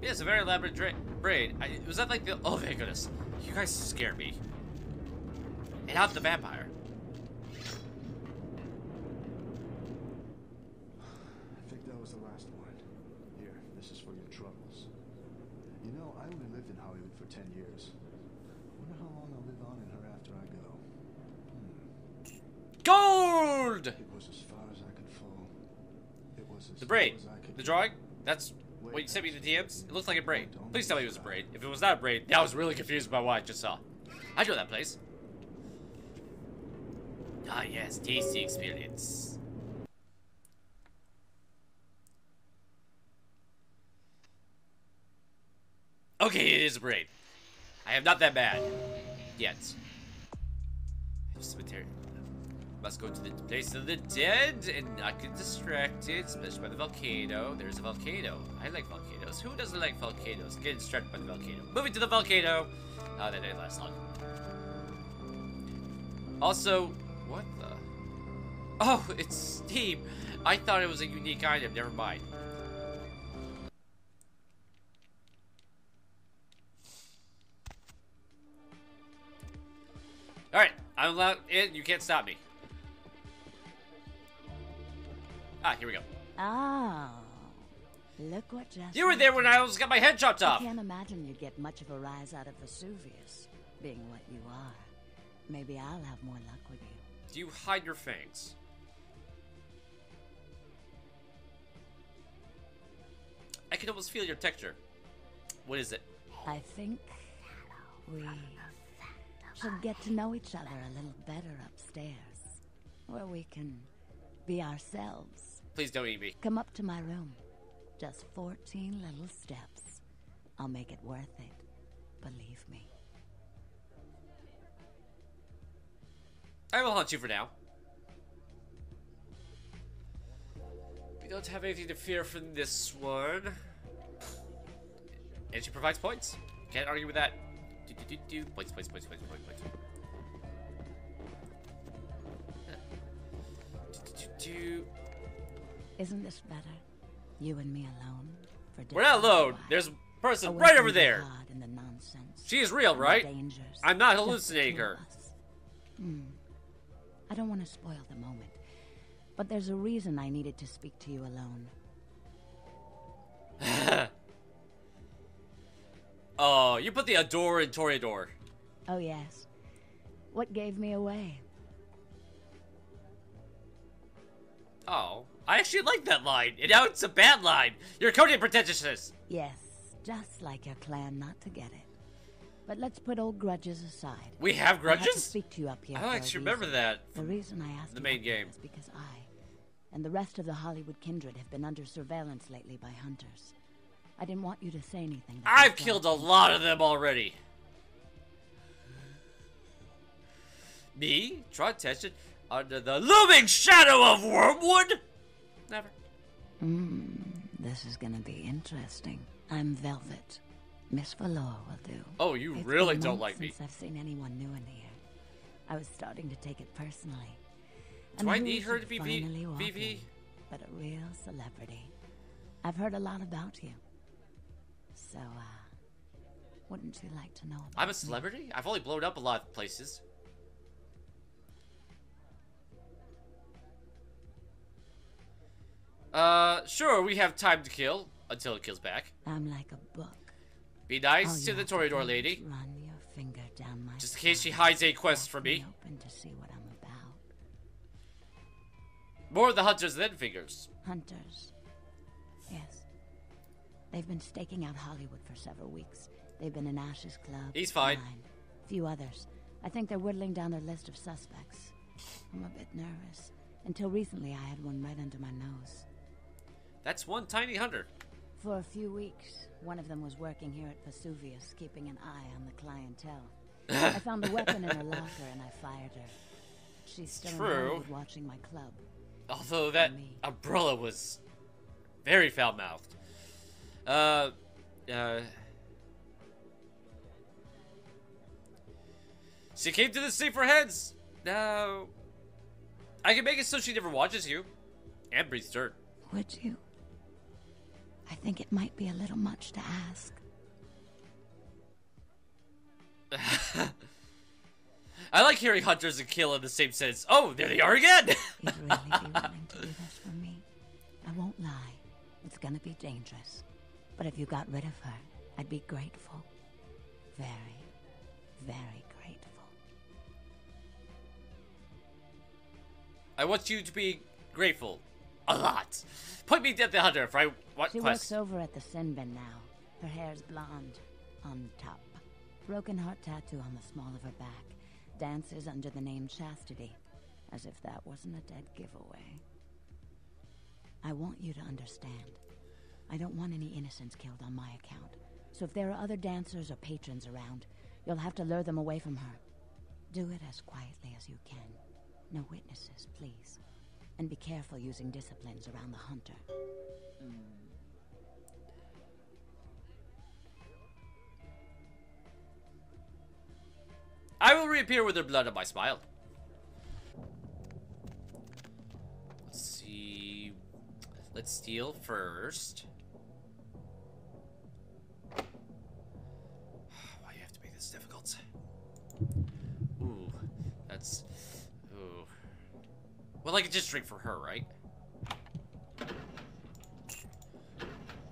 Yeah, it's a very elaborate braid. Was that like the... Oh, my goodness. You guys scared me. And I'm the vampire. I think that was the last one. Here, this is for your troubles. You know, I only lived in 10 years. Wonder how long I'll live on in her after I go. Gold! It was as far as I could fall. It was as The braid. as I The drawing? That's what you sent me the DMs? It looks like a braid. Please tell me it was a braid. If it was not a braid, I was really confused by what I just saw. I know that place. Ah, yes, tasty experience. Okay, it is a braid. I am not that bad. Yet. Cemetery. Must go to the place of the dead and not get distracted, especially by the volcano. There's a volcano. I like volcanoes. Who doesn't like volcanoes? Get distracted by the volcano. Moving to the volcano. Oh, that didn't last long. Also, what the? Oh, it's steam. I thought it was a unique item. Never mind. All right, I'm allowed in. You can't stop me. Ah, here we go. Oh, look what just. You were there when I almost got my head chopped off. I can't imagine you'd get much of a rise out of Vesuvius, being what you are. Maybe I'll have more luck with you. Do you hide your fangs? I can almost feel your texture. What is it? I think we should get to know each other a little better upstairs, where we can be ourselves. Please don't eat me. Come up to my room. Just 14 little steps. I'll make it worth it. Believe me. I will hunt you for now. We don't have anything to fear from this one. And she provides points. Can't argue with that. Do, do, do, do. Points, points, points. Do, do, do. Isn't this better? You and me alone? For We're not alone. There's a person right over there. The nonsense. She is real, right? dangers. I'm not hallucinating her. Hmm. I don't want to spoil the moment, but there's a reason I needed to speak to you alone. oh, you put the adore in Toreador. Oh, yes. What gave me away? Oh, I actually like that line. And now it's a bad line. You're coding pretentiousness. Yes, just like your clan not to get it. But let's put old grudges aside. We have grudges? I have to speak to you up here. I don't actually remember that The reason I asked the main game. is because I and the rest of the Hollywood kindred have been under surveillance lately by hunters. I didn't want you to say anything. I've killed a lot of them already. Me? Draw attention under the looming shadow of Wormwood? Never. Hmm, this is gonna be interesting. I'm Velvet. Miss Velour will do. Oh, you It's really don't like me. Since I've seen anyone new in here, I was starting to take it personally. Do And I need her to be V- finally walk VV? in But a real celebrity. I've heard a lot about you. So, uh, wouldn't you like to know about I'm a me? celebrity? I've only blown up a lot of places. Uh, sure, we have time to kill until it kills back. I'm like a book. Be nice All to the have to lady. Run your finger down my Just in case she hides a quest from me. open to see what I'm about. More of the hunters than fingers. Hunters. They've been staking out Hollywood for several weeks. They've been in Ash's Club. He's fine. Mine, few others. I think they're whittling down their list of suspects. I'm a bit nervous. Until recently, I had one right under my nose. That's one tiny hunter. For a few weeks, one of them was working here at Vesuvius, keeping an eye on the clientele. I found the weapon in her locker and I fired her. She's still True. Watching my club. Although that umbrella was very foul-mouthed. Uh, uh. She came to the sea for heads. No. I can make it so she never watches you. And breathes dirt. Would you? I think it might be a little much to ask. I like hearing hunters and kill in the same sentence. Oh, there they are again! You'd really be willing to do this for me? I won't lie. It's gonna be dangerous. But if you got rid of her, I'd be grateful. Very, very grateful. I want you to be grateful. A lot. Put me dead the hunter for I want She quest. works over at the Sin Bin now. Her hair's blonde. On top. Broken heart tattoo on the small of her back. Dances under the name Chastity. As if that wasn't a dead giveaway. I want you to understand. I don't want any innocents killed on my account. So if there are other dancers or patrons around, you'll have to lure them away from her. Do it as quietly as you can. No witnesses, please. And be careful using disciplines around the hunter. I will reappear with her blood on my smile. Let's see. Let's steal first. Well, like just drink for her, right?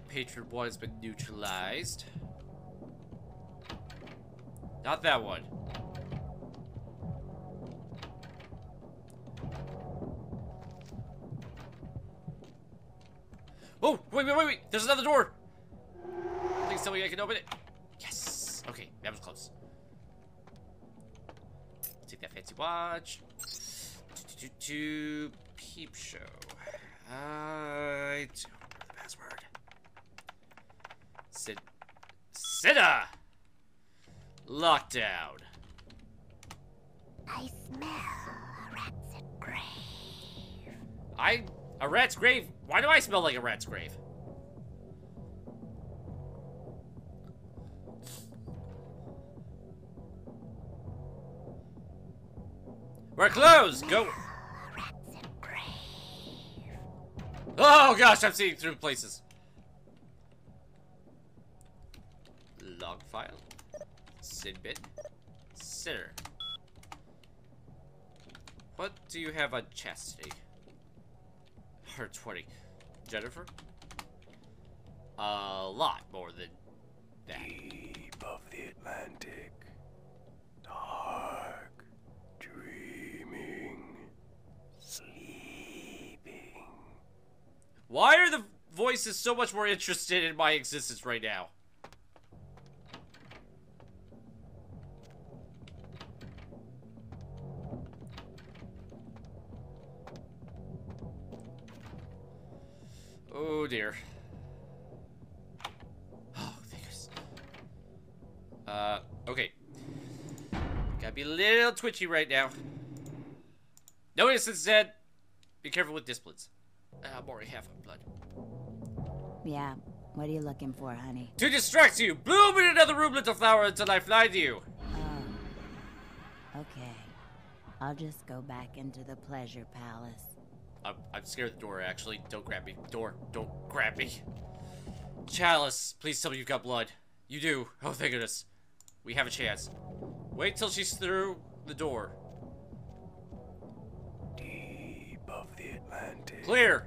Patron 1 has been neutralized. Not that one. Oh, wait, wait, wait, wait. There's another door. I think me I can open it. Yes. Okay, that was close. Take that fancy watch. Do, do, peep show. I don't remember the password. Sid. Sida! Lockdown. I smell a rat's grave. I. A rat's grave? Why do I smell like a rat's grave? We're closed! Go! Oh gosh, I'm seeing through places. Log file. Sidbit. Sitter. What do you have on chastity? Her 20. Jennifer? A lot more than that. Deep of the Atlantic. Dark. Why are the voices so much more interested in my existence right now? Oh dear. Oh, fingers. Uh, okay. Gotta be a little twitchy right now. Notice it said, be careful with disciplines. Uh, I'm already half on blood. Yeah, what are you looking for, honey? To distract you, bloom in another room, little flower, until I fly to you. Okay. I'll just go back into the pleasure palace. I'm, I'm scared of the door, actually. Don't grab me. Door, don't grab me. Chalice, please tell me you've got blood. You do. Oh, thank goodness. We have a chance. Wait till she's through the door. Deep of the Atlantic. Clear.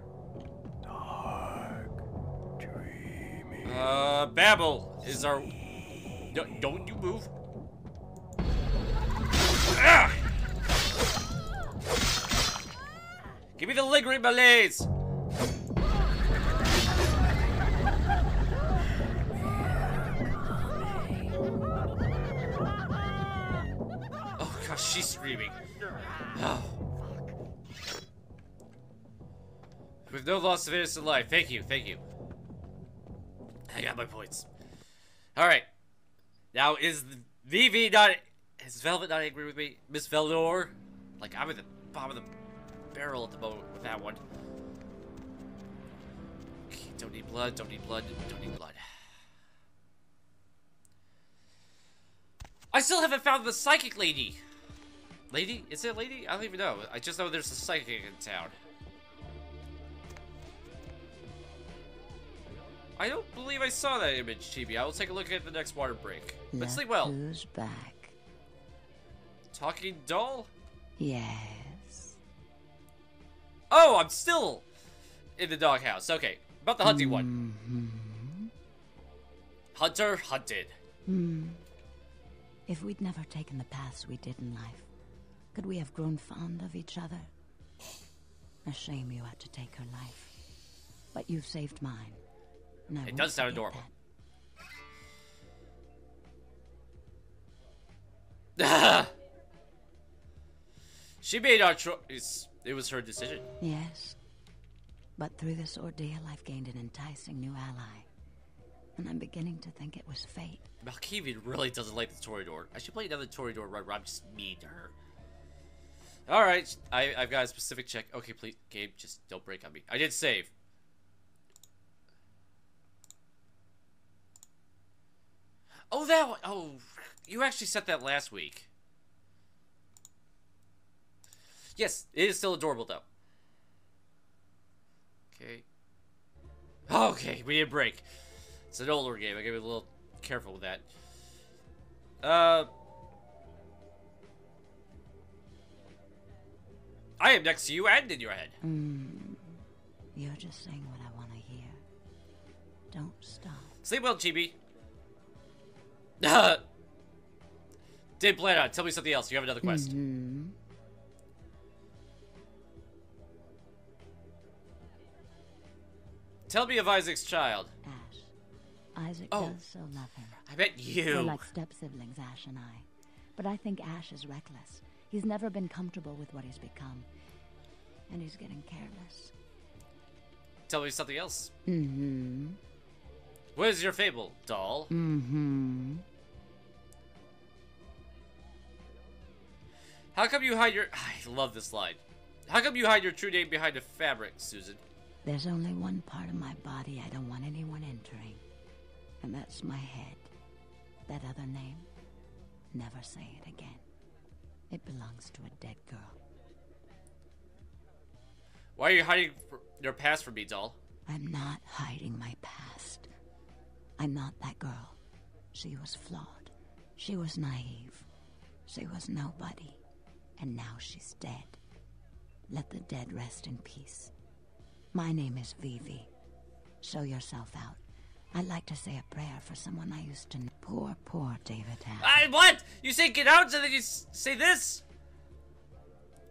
Uh, Babel is our. Don't, don't you move. Ah! Give me the lingering malaise. Oh gosh, she's screaming. Oh. With no loss of innocent life. Thank you, thank you. I got my points. Alright. Now, is VV not... Is Velvet not angry with me? Miss Velour? Like, I'm at the bottom of the barrel at the moment with that one. Okay, don't need blood, don't need blood, don't need blood. I still haven't found the psychic lady. Lady? Is it a lady? I don't even know. I just know there's a psychic in town. I don't believe I saw that image, Chibi. I will take a look at the next water break. But Look sleep well. Who's back? Talking doll? Yes. Oh, I'm still in the doghouse. Okay, about the hunting one. Mm-hmm. Hunter hunted. Hmm. If we'd never taken the paths we did in life, could we have grown fond of each other? A shame you had to take her life. But you've saved mine. It does sound adorable. she made our choice. It was her decision. Yes. But through this ordeal, I've gained an enticing new ally. And I'm beginning to think it was fate. Malkavian really doesn't like the Toreador. I should play another Toreador run where I'm just mean to her. Alright, I, I've got a specific check. Okay, please, Gabe, just don't break on me. I did save. Oh, that one. Oh, you actually set that last week. Yes, it is still adorable, though. Okay. Okay, we didn't break. It's an older game. I gotta be a little careful with that. Uh. I am next to you and in your head. Hmm. You're just saying what I want to hear. Don't stop. Sleep well, Chibi. Did plan on. Tell me something else. You have another quest. Mhm. Tell me of Isaac's child. Isaac Oh. does so love him. I bet They're you. like step siblings, Ash and I. But I think Ash is reckless. He's never been comfortable with what he's become. And he's getting careless. Tell me something else. Mm-hmm. What is your fable, doll? Mm-hmm. How come you hide your. I love this line. How come you hide your true name behind a fabric, Susan? There's only one part of my body I don't want anyone entering. And that's my head. That other name, never say it again. It belongs to a dead girl. Why are you hiding your past from me, doll? I'm not hiding my past. I'm not that girl. She was flawed. She was naive. She was nobody. And now she's dead. Let the dead rest in peace. My name is Vivi. Show yourself out. I'd like to say a prayer for someone I used to know. Poor, poor David Hatter. I what? You say get out and then you say this?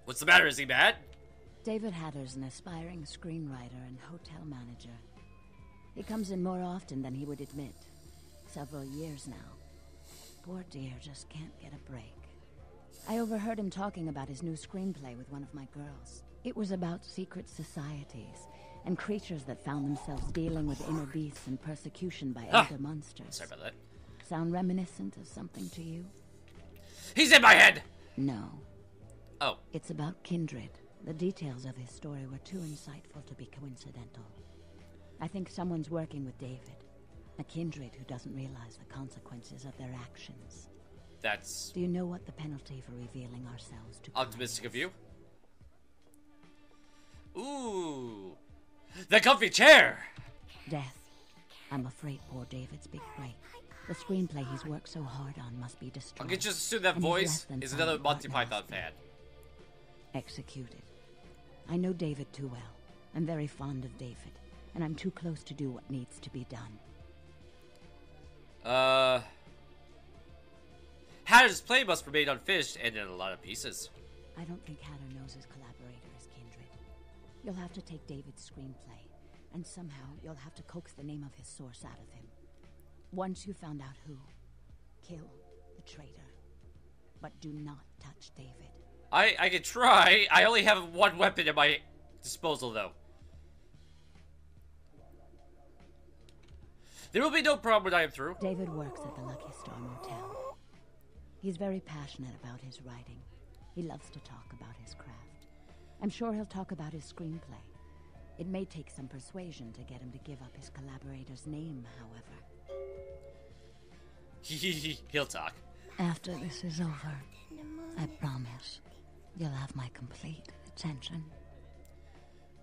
What's the matter? Is he mad? David Hatter's an aspiring screenwriter and hotel manager. He comes in more often than he would admit. Several years now. Poor dear just can't get a break. I overheard him talking about his new screenplay with one of my girls. It was about secret societies and creatures that found themselves dealing with inner beasts and persecution by Ah, elder monsters. Sorry about that. Sound reminiscent of something to you? He's in my head! No. Oh. It's about Kindred. The details of his story were too insightful to be coincidental. I think someone's working with David. A Kindred who doesn't realize the consequences of their actions. That's Do you know what the penalty for revealing ourselves to optimistic of you. Ooh. The comfy chair! Death. I'm afraid poor David's big break. The screenplay he's worked so hard on must be destroyed. I can just assume that And voice is another Monty Python fan. executed. I know David too well. I'm very fond of David, and I'm too close to do what needs to be done. Uh. Hatter's play must remain unfinished and in a lot of pieces. I don't think Hatter knows his collaborator is Kindred. You'll have to take David's screenplay, and somehow you'll have to coax the name of his source out of him. Once you found out who, kill the traitor. But do not touch David. I I could try. I only have one weapon at my disposal, though. There will be no problem when I am through. David works at the Lucky Star Motel. He's very passionate about his writing. He loves to talk about his craft. I'm sure he'll talk about his screenplay. It may take some persuasion to get him to give up his collaborator's name, however. He'll talk. After this is over, I promise you'll have my complete attention.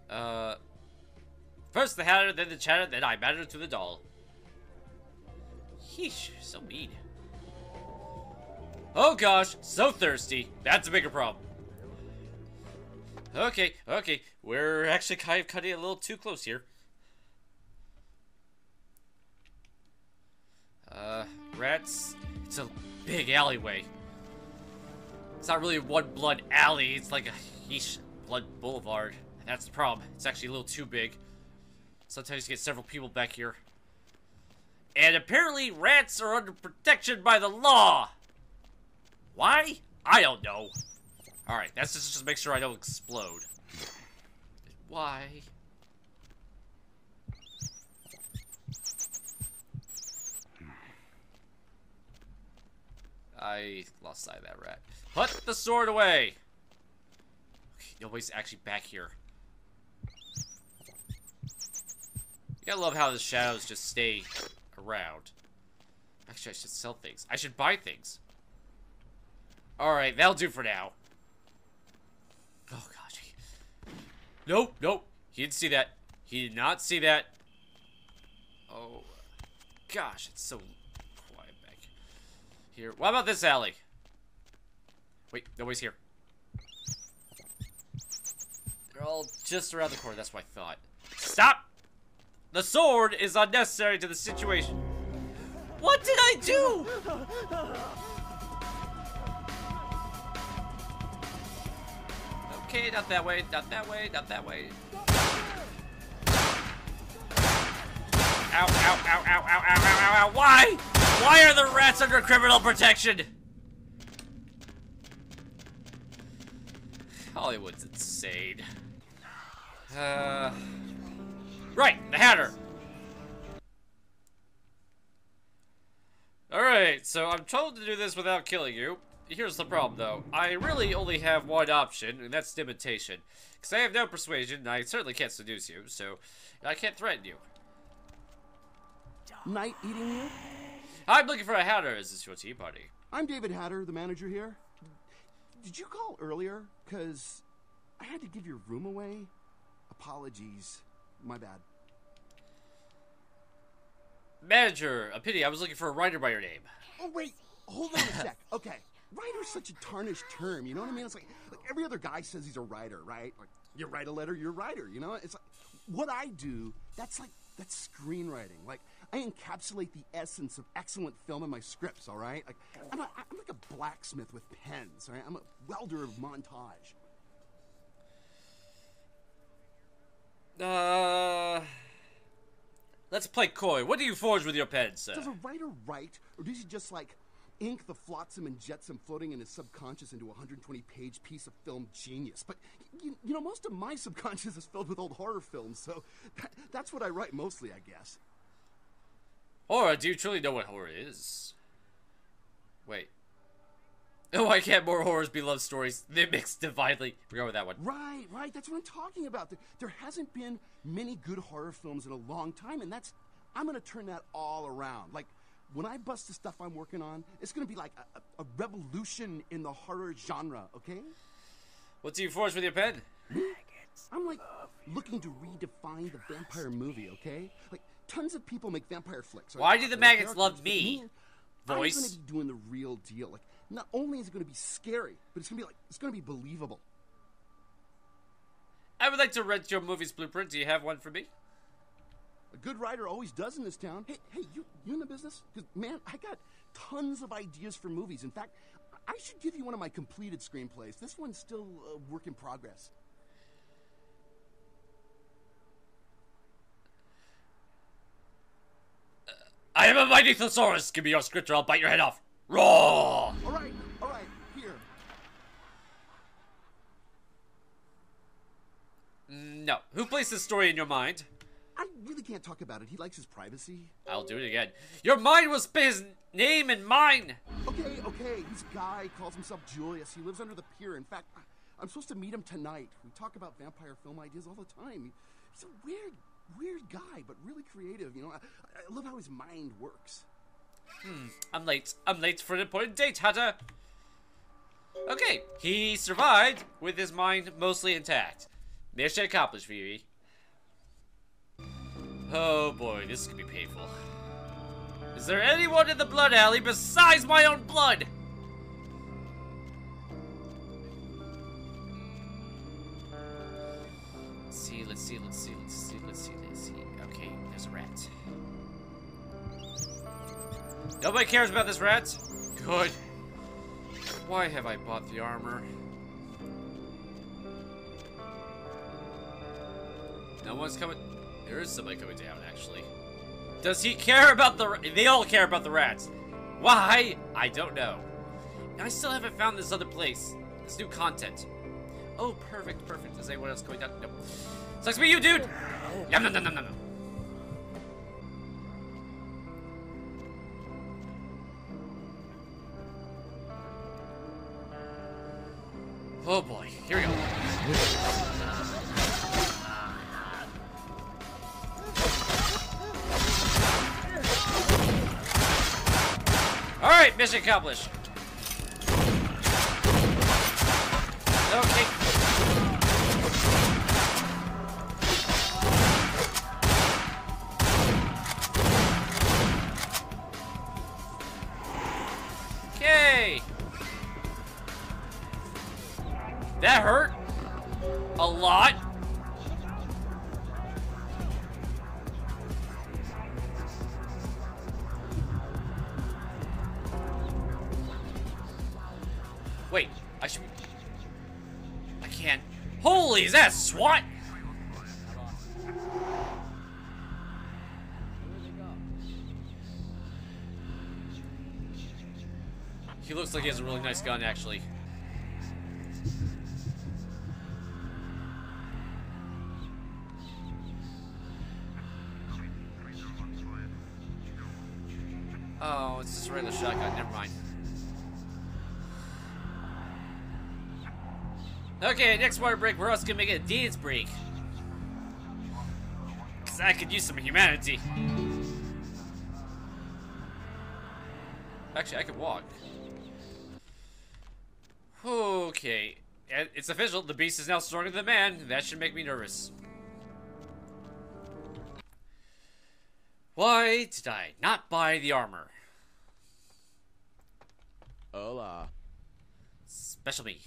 Uh, first the Hatter, then the Chatter, then I matter to the doll. Heesh, so mean. Oh gosh, so thirsty. That's a bigger problem. Okay, okay, we're actually kind of cutting a little too close here. Uh, rats. It's a big alleyway. It's not really one blood alley. It's like a yeesh blood boulevard. That's the problem. It's actually a little too big. Sometimes you get several people back here. And apparently rats are under protection by the law. Why? I don't know. Alright, that's just, just make sure I don't explode. Why? I lost sight of that rat. Put the sword away! Okay, nobody's actually back here. You gotta love how the shadows just stay around. Actually, I should sell things. I should buy things. Alright, that'll do for now. Oh, gosh. Nope, nope. He didn't see that. He did not see that. Oh, gosh, it's so quiet back here. What about this alley? Wait, nobody's here. They're all just around the corner. That's what I thought. Stop! The sword is unnecessary to the situation. What did I do? Okay, not that way, not that way, not that way. Ow, ow, ow, ow, ow, ow, ow, ow, ow. Why? Why are the rats under criminal protection? Hollywood's insane. Uh, right, the Hatter. Alright, so I'm told to do this without killing you. Here's the problem, though. I really only have one option, and that's imitation. Because I have no persuasion, and I certainly can't seduce you, so I can't threaten you. Night eating you? I'm looking for a Hatter. Is this your tea party? I'm David Hatter, the manager here. Did you call earlier? Because I had to give your room away. Apologies. My bad. Manager, a pity. I was looking for a writer by your name. Oh, wait. Hold on a sec. Okay. Writer's such a tarnished term, you know what I mean? It's like, like every other guy says he's a writer, right? Like, you write a letter, you're a writer, you know? It's like, what I do, that's like, that's screenwriting. Like, I encapsulate the essence of excellent film in my scripts, all right? Like, I'm, a, I'm like a blacksmith with pens, all right? I'm a welder of montage. Uh, let's play coy. What do you forge with your pen, sir? Does a writer write, or does he just like ink the flotsam and jetsam floating in his subconscious into a 120 page piece of film genius? But you, you know, most of my subconscious is filled with old horror films, so that, that's what I write mostly, I guess. Horror? Uh, do you truly know what horror is? Wait. Oh, why can't more horrors be love stories? They mix divinely. Forgot with that one. Right, right. That's what I'm talking about. There, there hasn't been many good horror films in a long time, and that's. I'm gonna turn that all around. Like, when I bust the stuff I'm working on, it's gonna be like a, a, a revolution in the horror genre, okay? What do you forge with your pen? I'm like looking to redefine the vampire movie, okay? Like, tons of people make vampire flicks. Why do the maggots love but me? I'm gonna be doing the real deal. Like, not only is it gonna be scary, but it's gonna be like it's gonna be believable. I would like to rent your movie's blueprint. Do you have one for me? A good writer always does in this town. Hey, hey, you you in the business? Because man, I got tons of ideas for movies. In fact, I should give you one of my completed screenplays. This one's still a work in progress. Uh, I am a mighty thesaurus. Give me your script or I'll bite your head off. Raw. All right, all right, here. No. Who placed this story in your mind? I really can't talk about it. He likes his privacy. I'll do it again. Your mind was his name and mine. Okay, okay. He's a guy, calls himself Julius. He lives under the pier. In fact, I'm supposed to meet him tonight. We talk about vampire film ideas all the time. He's a weird, weird guy, but really creative. You know, I, I love how his mind works. Hmm. I'm late. I'm late for an important date, Hatter. Okay. He survived with his mind mostly intact. Mission accomplished, Vivi. Oh boy, this is gonna be painful. Is there anyone in the blood alley besides my own blood? Let's see, let's see, let's see, let's see, let's see, let's see. Okay, there's a rat. Nobody cares about this rat? Good. Why have I bought the armor? No one's coming. There is somebody coming down, actually. Does he care about the? They all care about the rats. Why? I don't know. I still haven't found this other place. This new content. Oh, perfect, perfect. Is anyone else going down? No. Sucks to be you, dude. Yum, nom, nom, nom, nom. Oh boy, here we go. All right, mission accomplished. Okay. Nice gun, actually. Oh, it's just a regular shotgun. Never mind. Okay, next water break, we're also gonna make a dance break. Cause I could use some humanity. Actually, I could walk. Okay, it's official. The beast is now stronger than man. That should make me nervous. Why did I not buy the armor? Hola. Special me.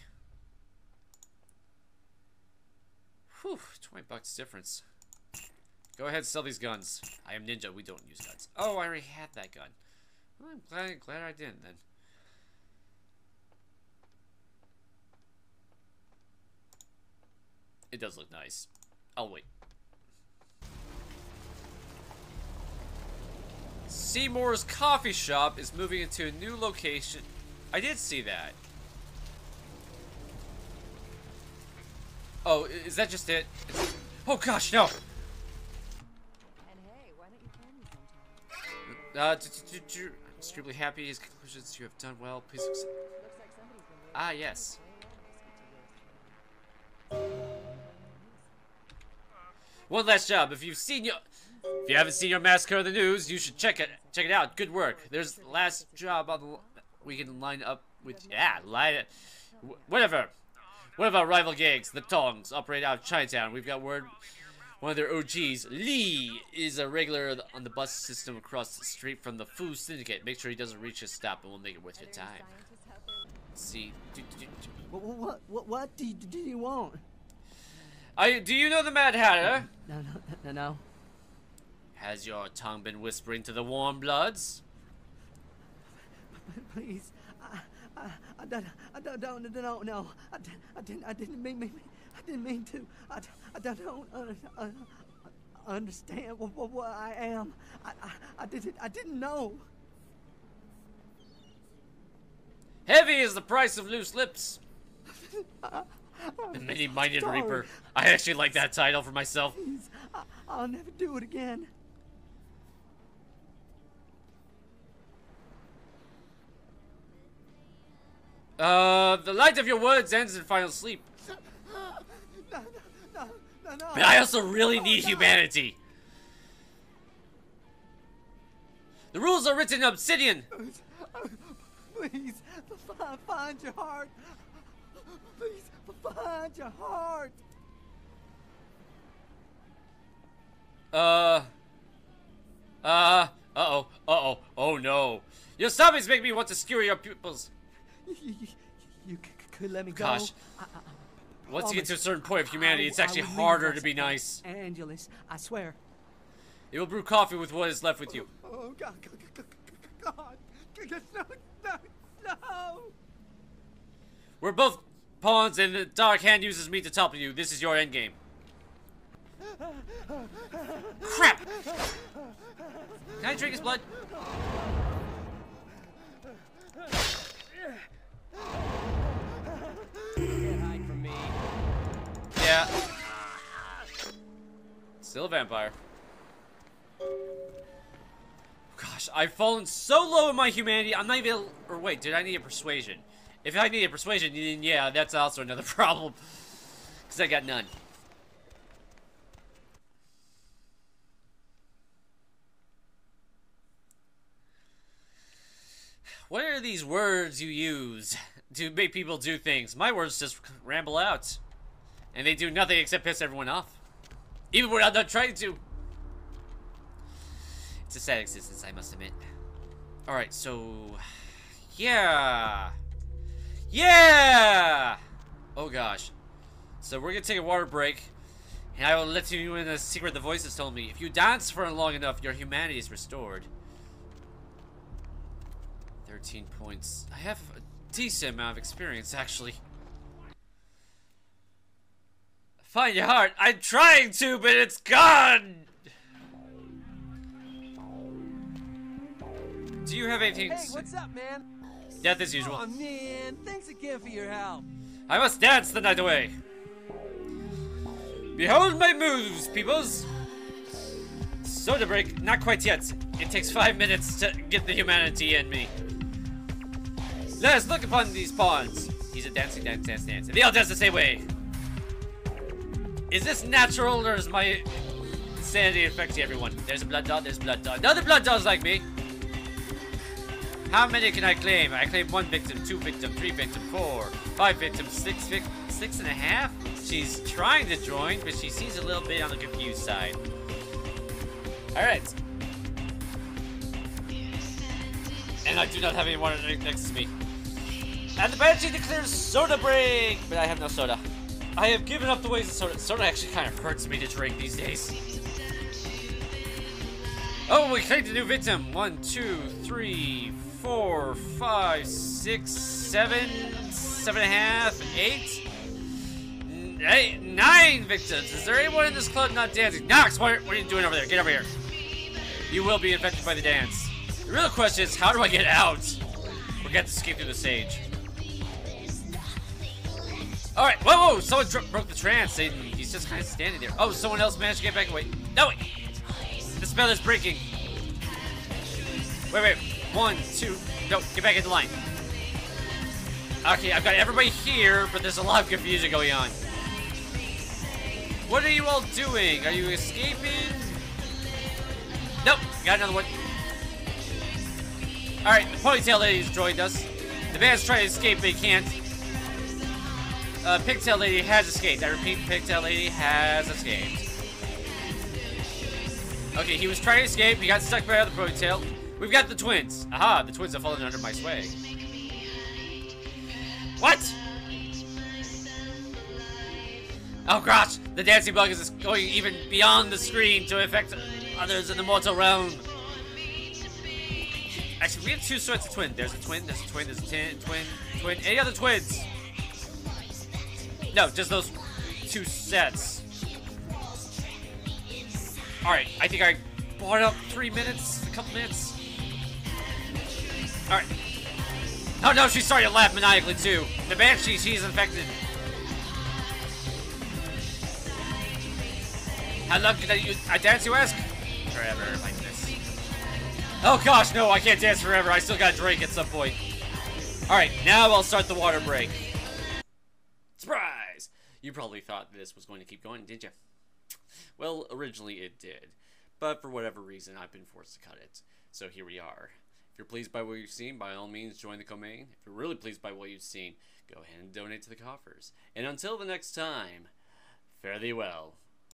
Whew, 20 bucks difference. Go ahead, sell these guns. I am ninja, we don't use guns. Oh, I already had that gun. Well, I'm glad, glad I didn't then. It does look nice. I'll wait. Seymour's coffee shop is moving into a new location. I did see that. Oh, is that just it? It's- oh gosh, no! And hey, why don't you call me sometime? Uh, I'm extremely happy. His conclusions, you have done well. Please accept. Looks like somebody's been Ah, yes. One last job. If you've seen your, if you haven't seen your massacre of the news, you should check it. Check it out. Good work. There's last job on the. We can line up with. Yeah, line it. Whatever. One of our rival gangs, the Tongs, operate out of Chinatown. We've got word. One of their OGs, Lee, is a regular on the bus system across the street from the Fu Syndicate. Make sure he doesn't reach his stop, and we'll make it worth your time. See. What, what, what, what do you want? I, do you know the Mad Hatter? No, no, no, no. Has your tongue been whispering to the warm bloods? Please, I, I, I don't, I don't, don't, don't know. I, I didn't, I didn't mean, mean, I didn't mean to. I, I don't, don't uh, uh, understand what, what, what I am. I, I, I didn't, I didn't know. Heavy is the price of loose lips. The many-minded reaper. I actually like that title for myself. Please, I, I'll never do it again. Uh, the light of your words ends in final sleep. No, no, no, no. But I also really need humanity. The rules are written in obsidian. Please, find, find your heart. Please, your heart. Uh. Uh. Uh-oh. Uh-oh. Oh no. Your zombies make me want to skewer your pupils. You, you, you could let me go. Gosh. I, I, Once you get to a certain point of humanity, it's actually harder to be nice. Angeles, I swear. It will brew coffee with what is left with you. Oh God, God, God, God, God, no, no, no. We're both pawns, and the Dark Hand uses me to topple you. This is your endgame. Crap! Can I drink his blood? Yeah. Still a vampire. Gosh, I've fallen so low in my humanity. I'm not even. Or wait, did I need a persuasion? If I need a persuasion, then yeah, that's also another problem. Because I got none. What are these words you use to make people do things? My words just ramble out. And they do nothing except piss everyone off. Even when I'm not trying to. It's a sad existence, I must admit. Alright, so... Yeah! Yeah! Oh gosh. So we're gonna take a water break. And I will let you in a secret the voices told me. If you dance for long enough, your humanity is restored. 13 points. I have a decent amount of experience, actually. Find your heart. I'm trying to, but it's gone. Do you have anything? Hey, what's up, man? Death as usual. Oh man, thanks again for your help. I must dance the night away. Behold my moves, peoples. Soda break, not quite yet. It takes five minutes to get the humanity in me. Let us look upon these pawns. He's a dancing, dance, dance, dance. And they all dance the same way. Is this natural or is my insanity affecting everyone? There's a blood dot, there's a blood dot. Another blood dot's like me. How many can I claim? I claim one victim, two victim, three victim, four, five victims, six vic six and a half? She's trying to join, but she seems a little bit on the confused side. Alright. And I do not have anyone next to me. And the Banshee declares soda break! But I have no soda. I have given up the ways of soda. Soda actually kind of hurts me to drink these days. Oh, we claimed a new victim. One, two, three, four, five, six, seven, seven and a half, eight, eight, nine victims. Is there anyone in this club not dancing? Knox, what are, what are you doing over there? Get over here. You will be infected by the dance. The real question is, how do I get out? Get to escape through the sage? Alright, whoa, whoa, someone broke the trance and he's just kind of standing there. Oh, someone else managed to get back away. No, wait. The spell is breaking. Wait, wait. One, two. No, get back in the line. Okay, I've got everybody here, but there's a lot of confusion going on. What are you all doing? Are you escaping? Nope, got another one. Alright, the ponytail lady's joined us. The man's trying to escape, but he can't. Uh, pigtail lady has escaped. I repeat, pigtail lady has escaped. Okay, he was trying to escape. He got stuck by the ponytail. We've got the twins. Aha, the twins have fallen under my sway. What? Oh gosh, the dancing bug is going even beyond the screen to affect Others in the mortal realm. Actually, we have two sorts of twin. There's a twin, there's a twin, there's a tin, twin, twin. Any other twins? No, just those two sets. Alright, I think I bought up three minutes, a couple minutes. Alright. Oh no, she's starting to laugh maniacally too. The Banshee, she's infected. How long did I, you, I dance, you ask? Forever, like this. Oh gosh, no, I can't dance forever. I still gotta drink at some point. Alright, now I'll start the water break. Surprise! You probably thought this was going to keep going, didn't you? Well, originally it did. But for whatever reason, I've been forced to cut it. So here we are. If you're pleased by what you've seen, by all means, join the domain. If you're really pleased by what you've seen, go ahead and donate to the coffers. And until the next time, fare thee well.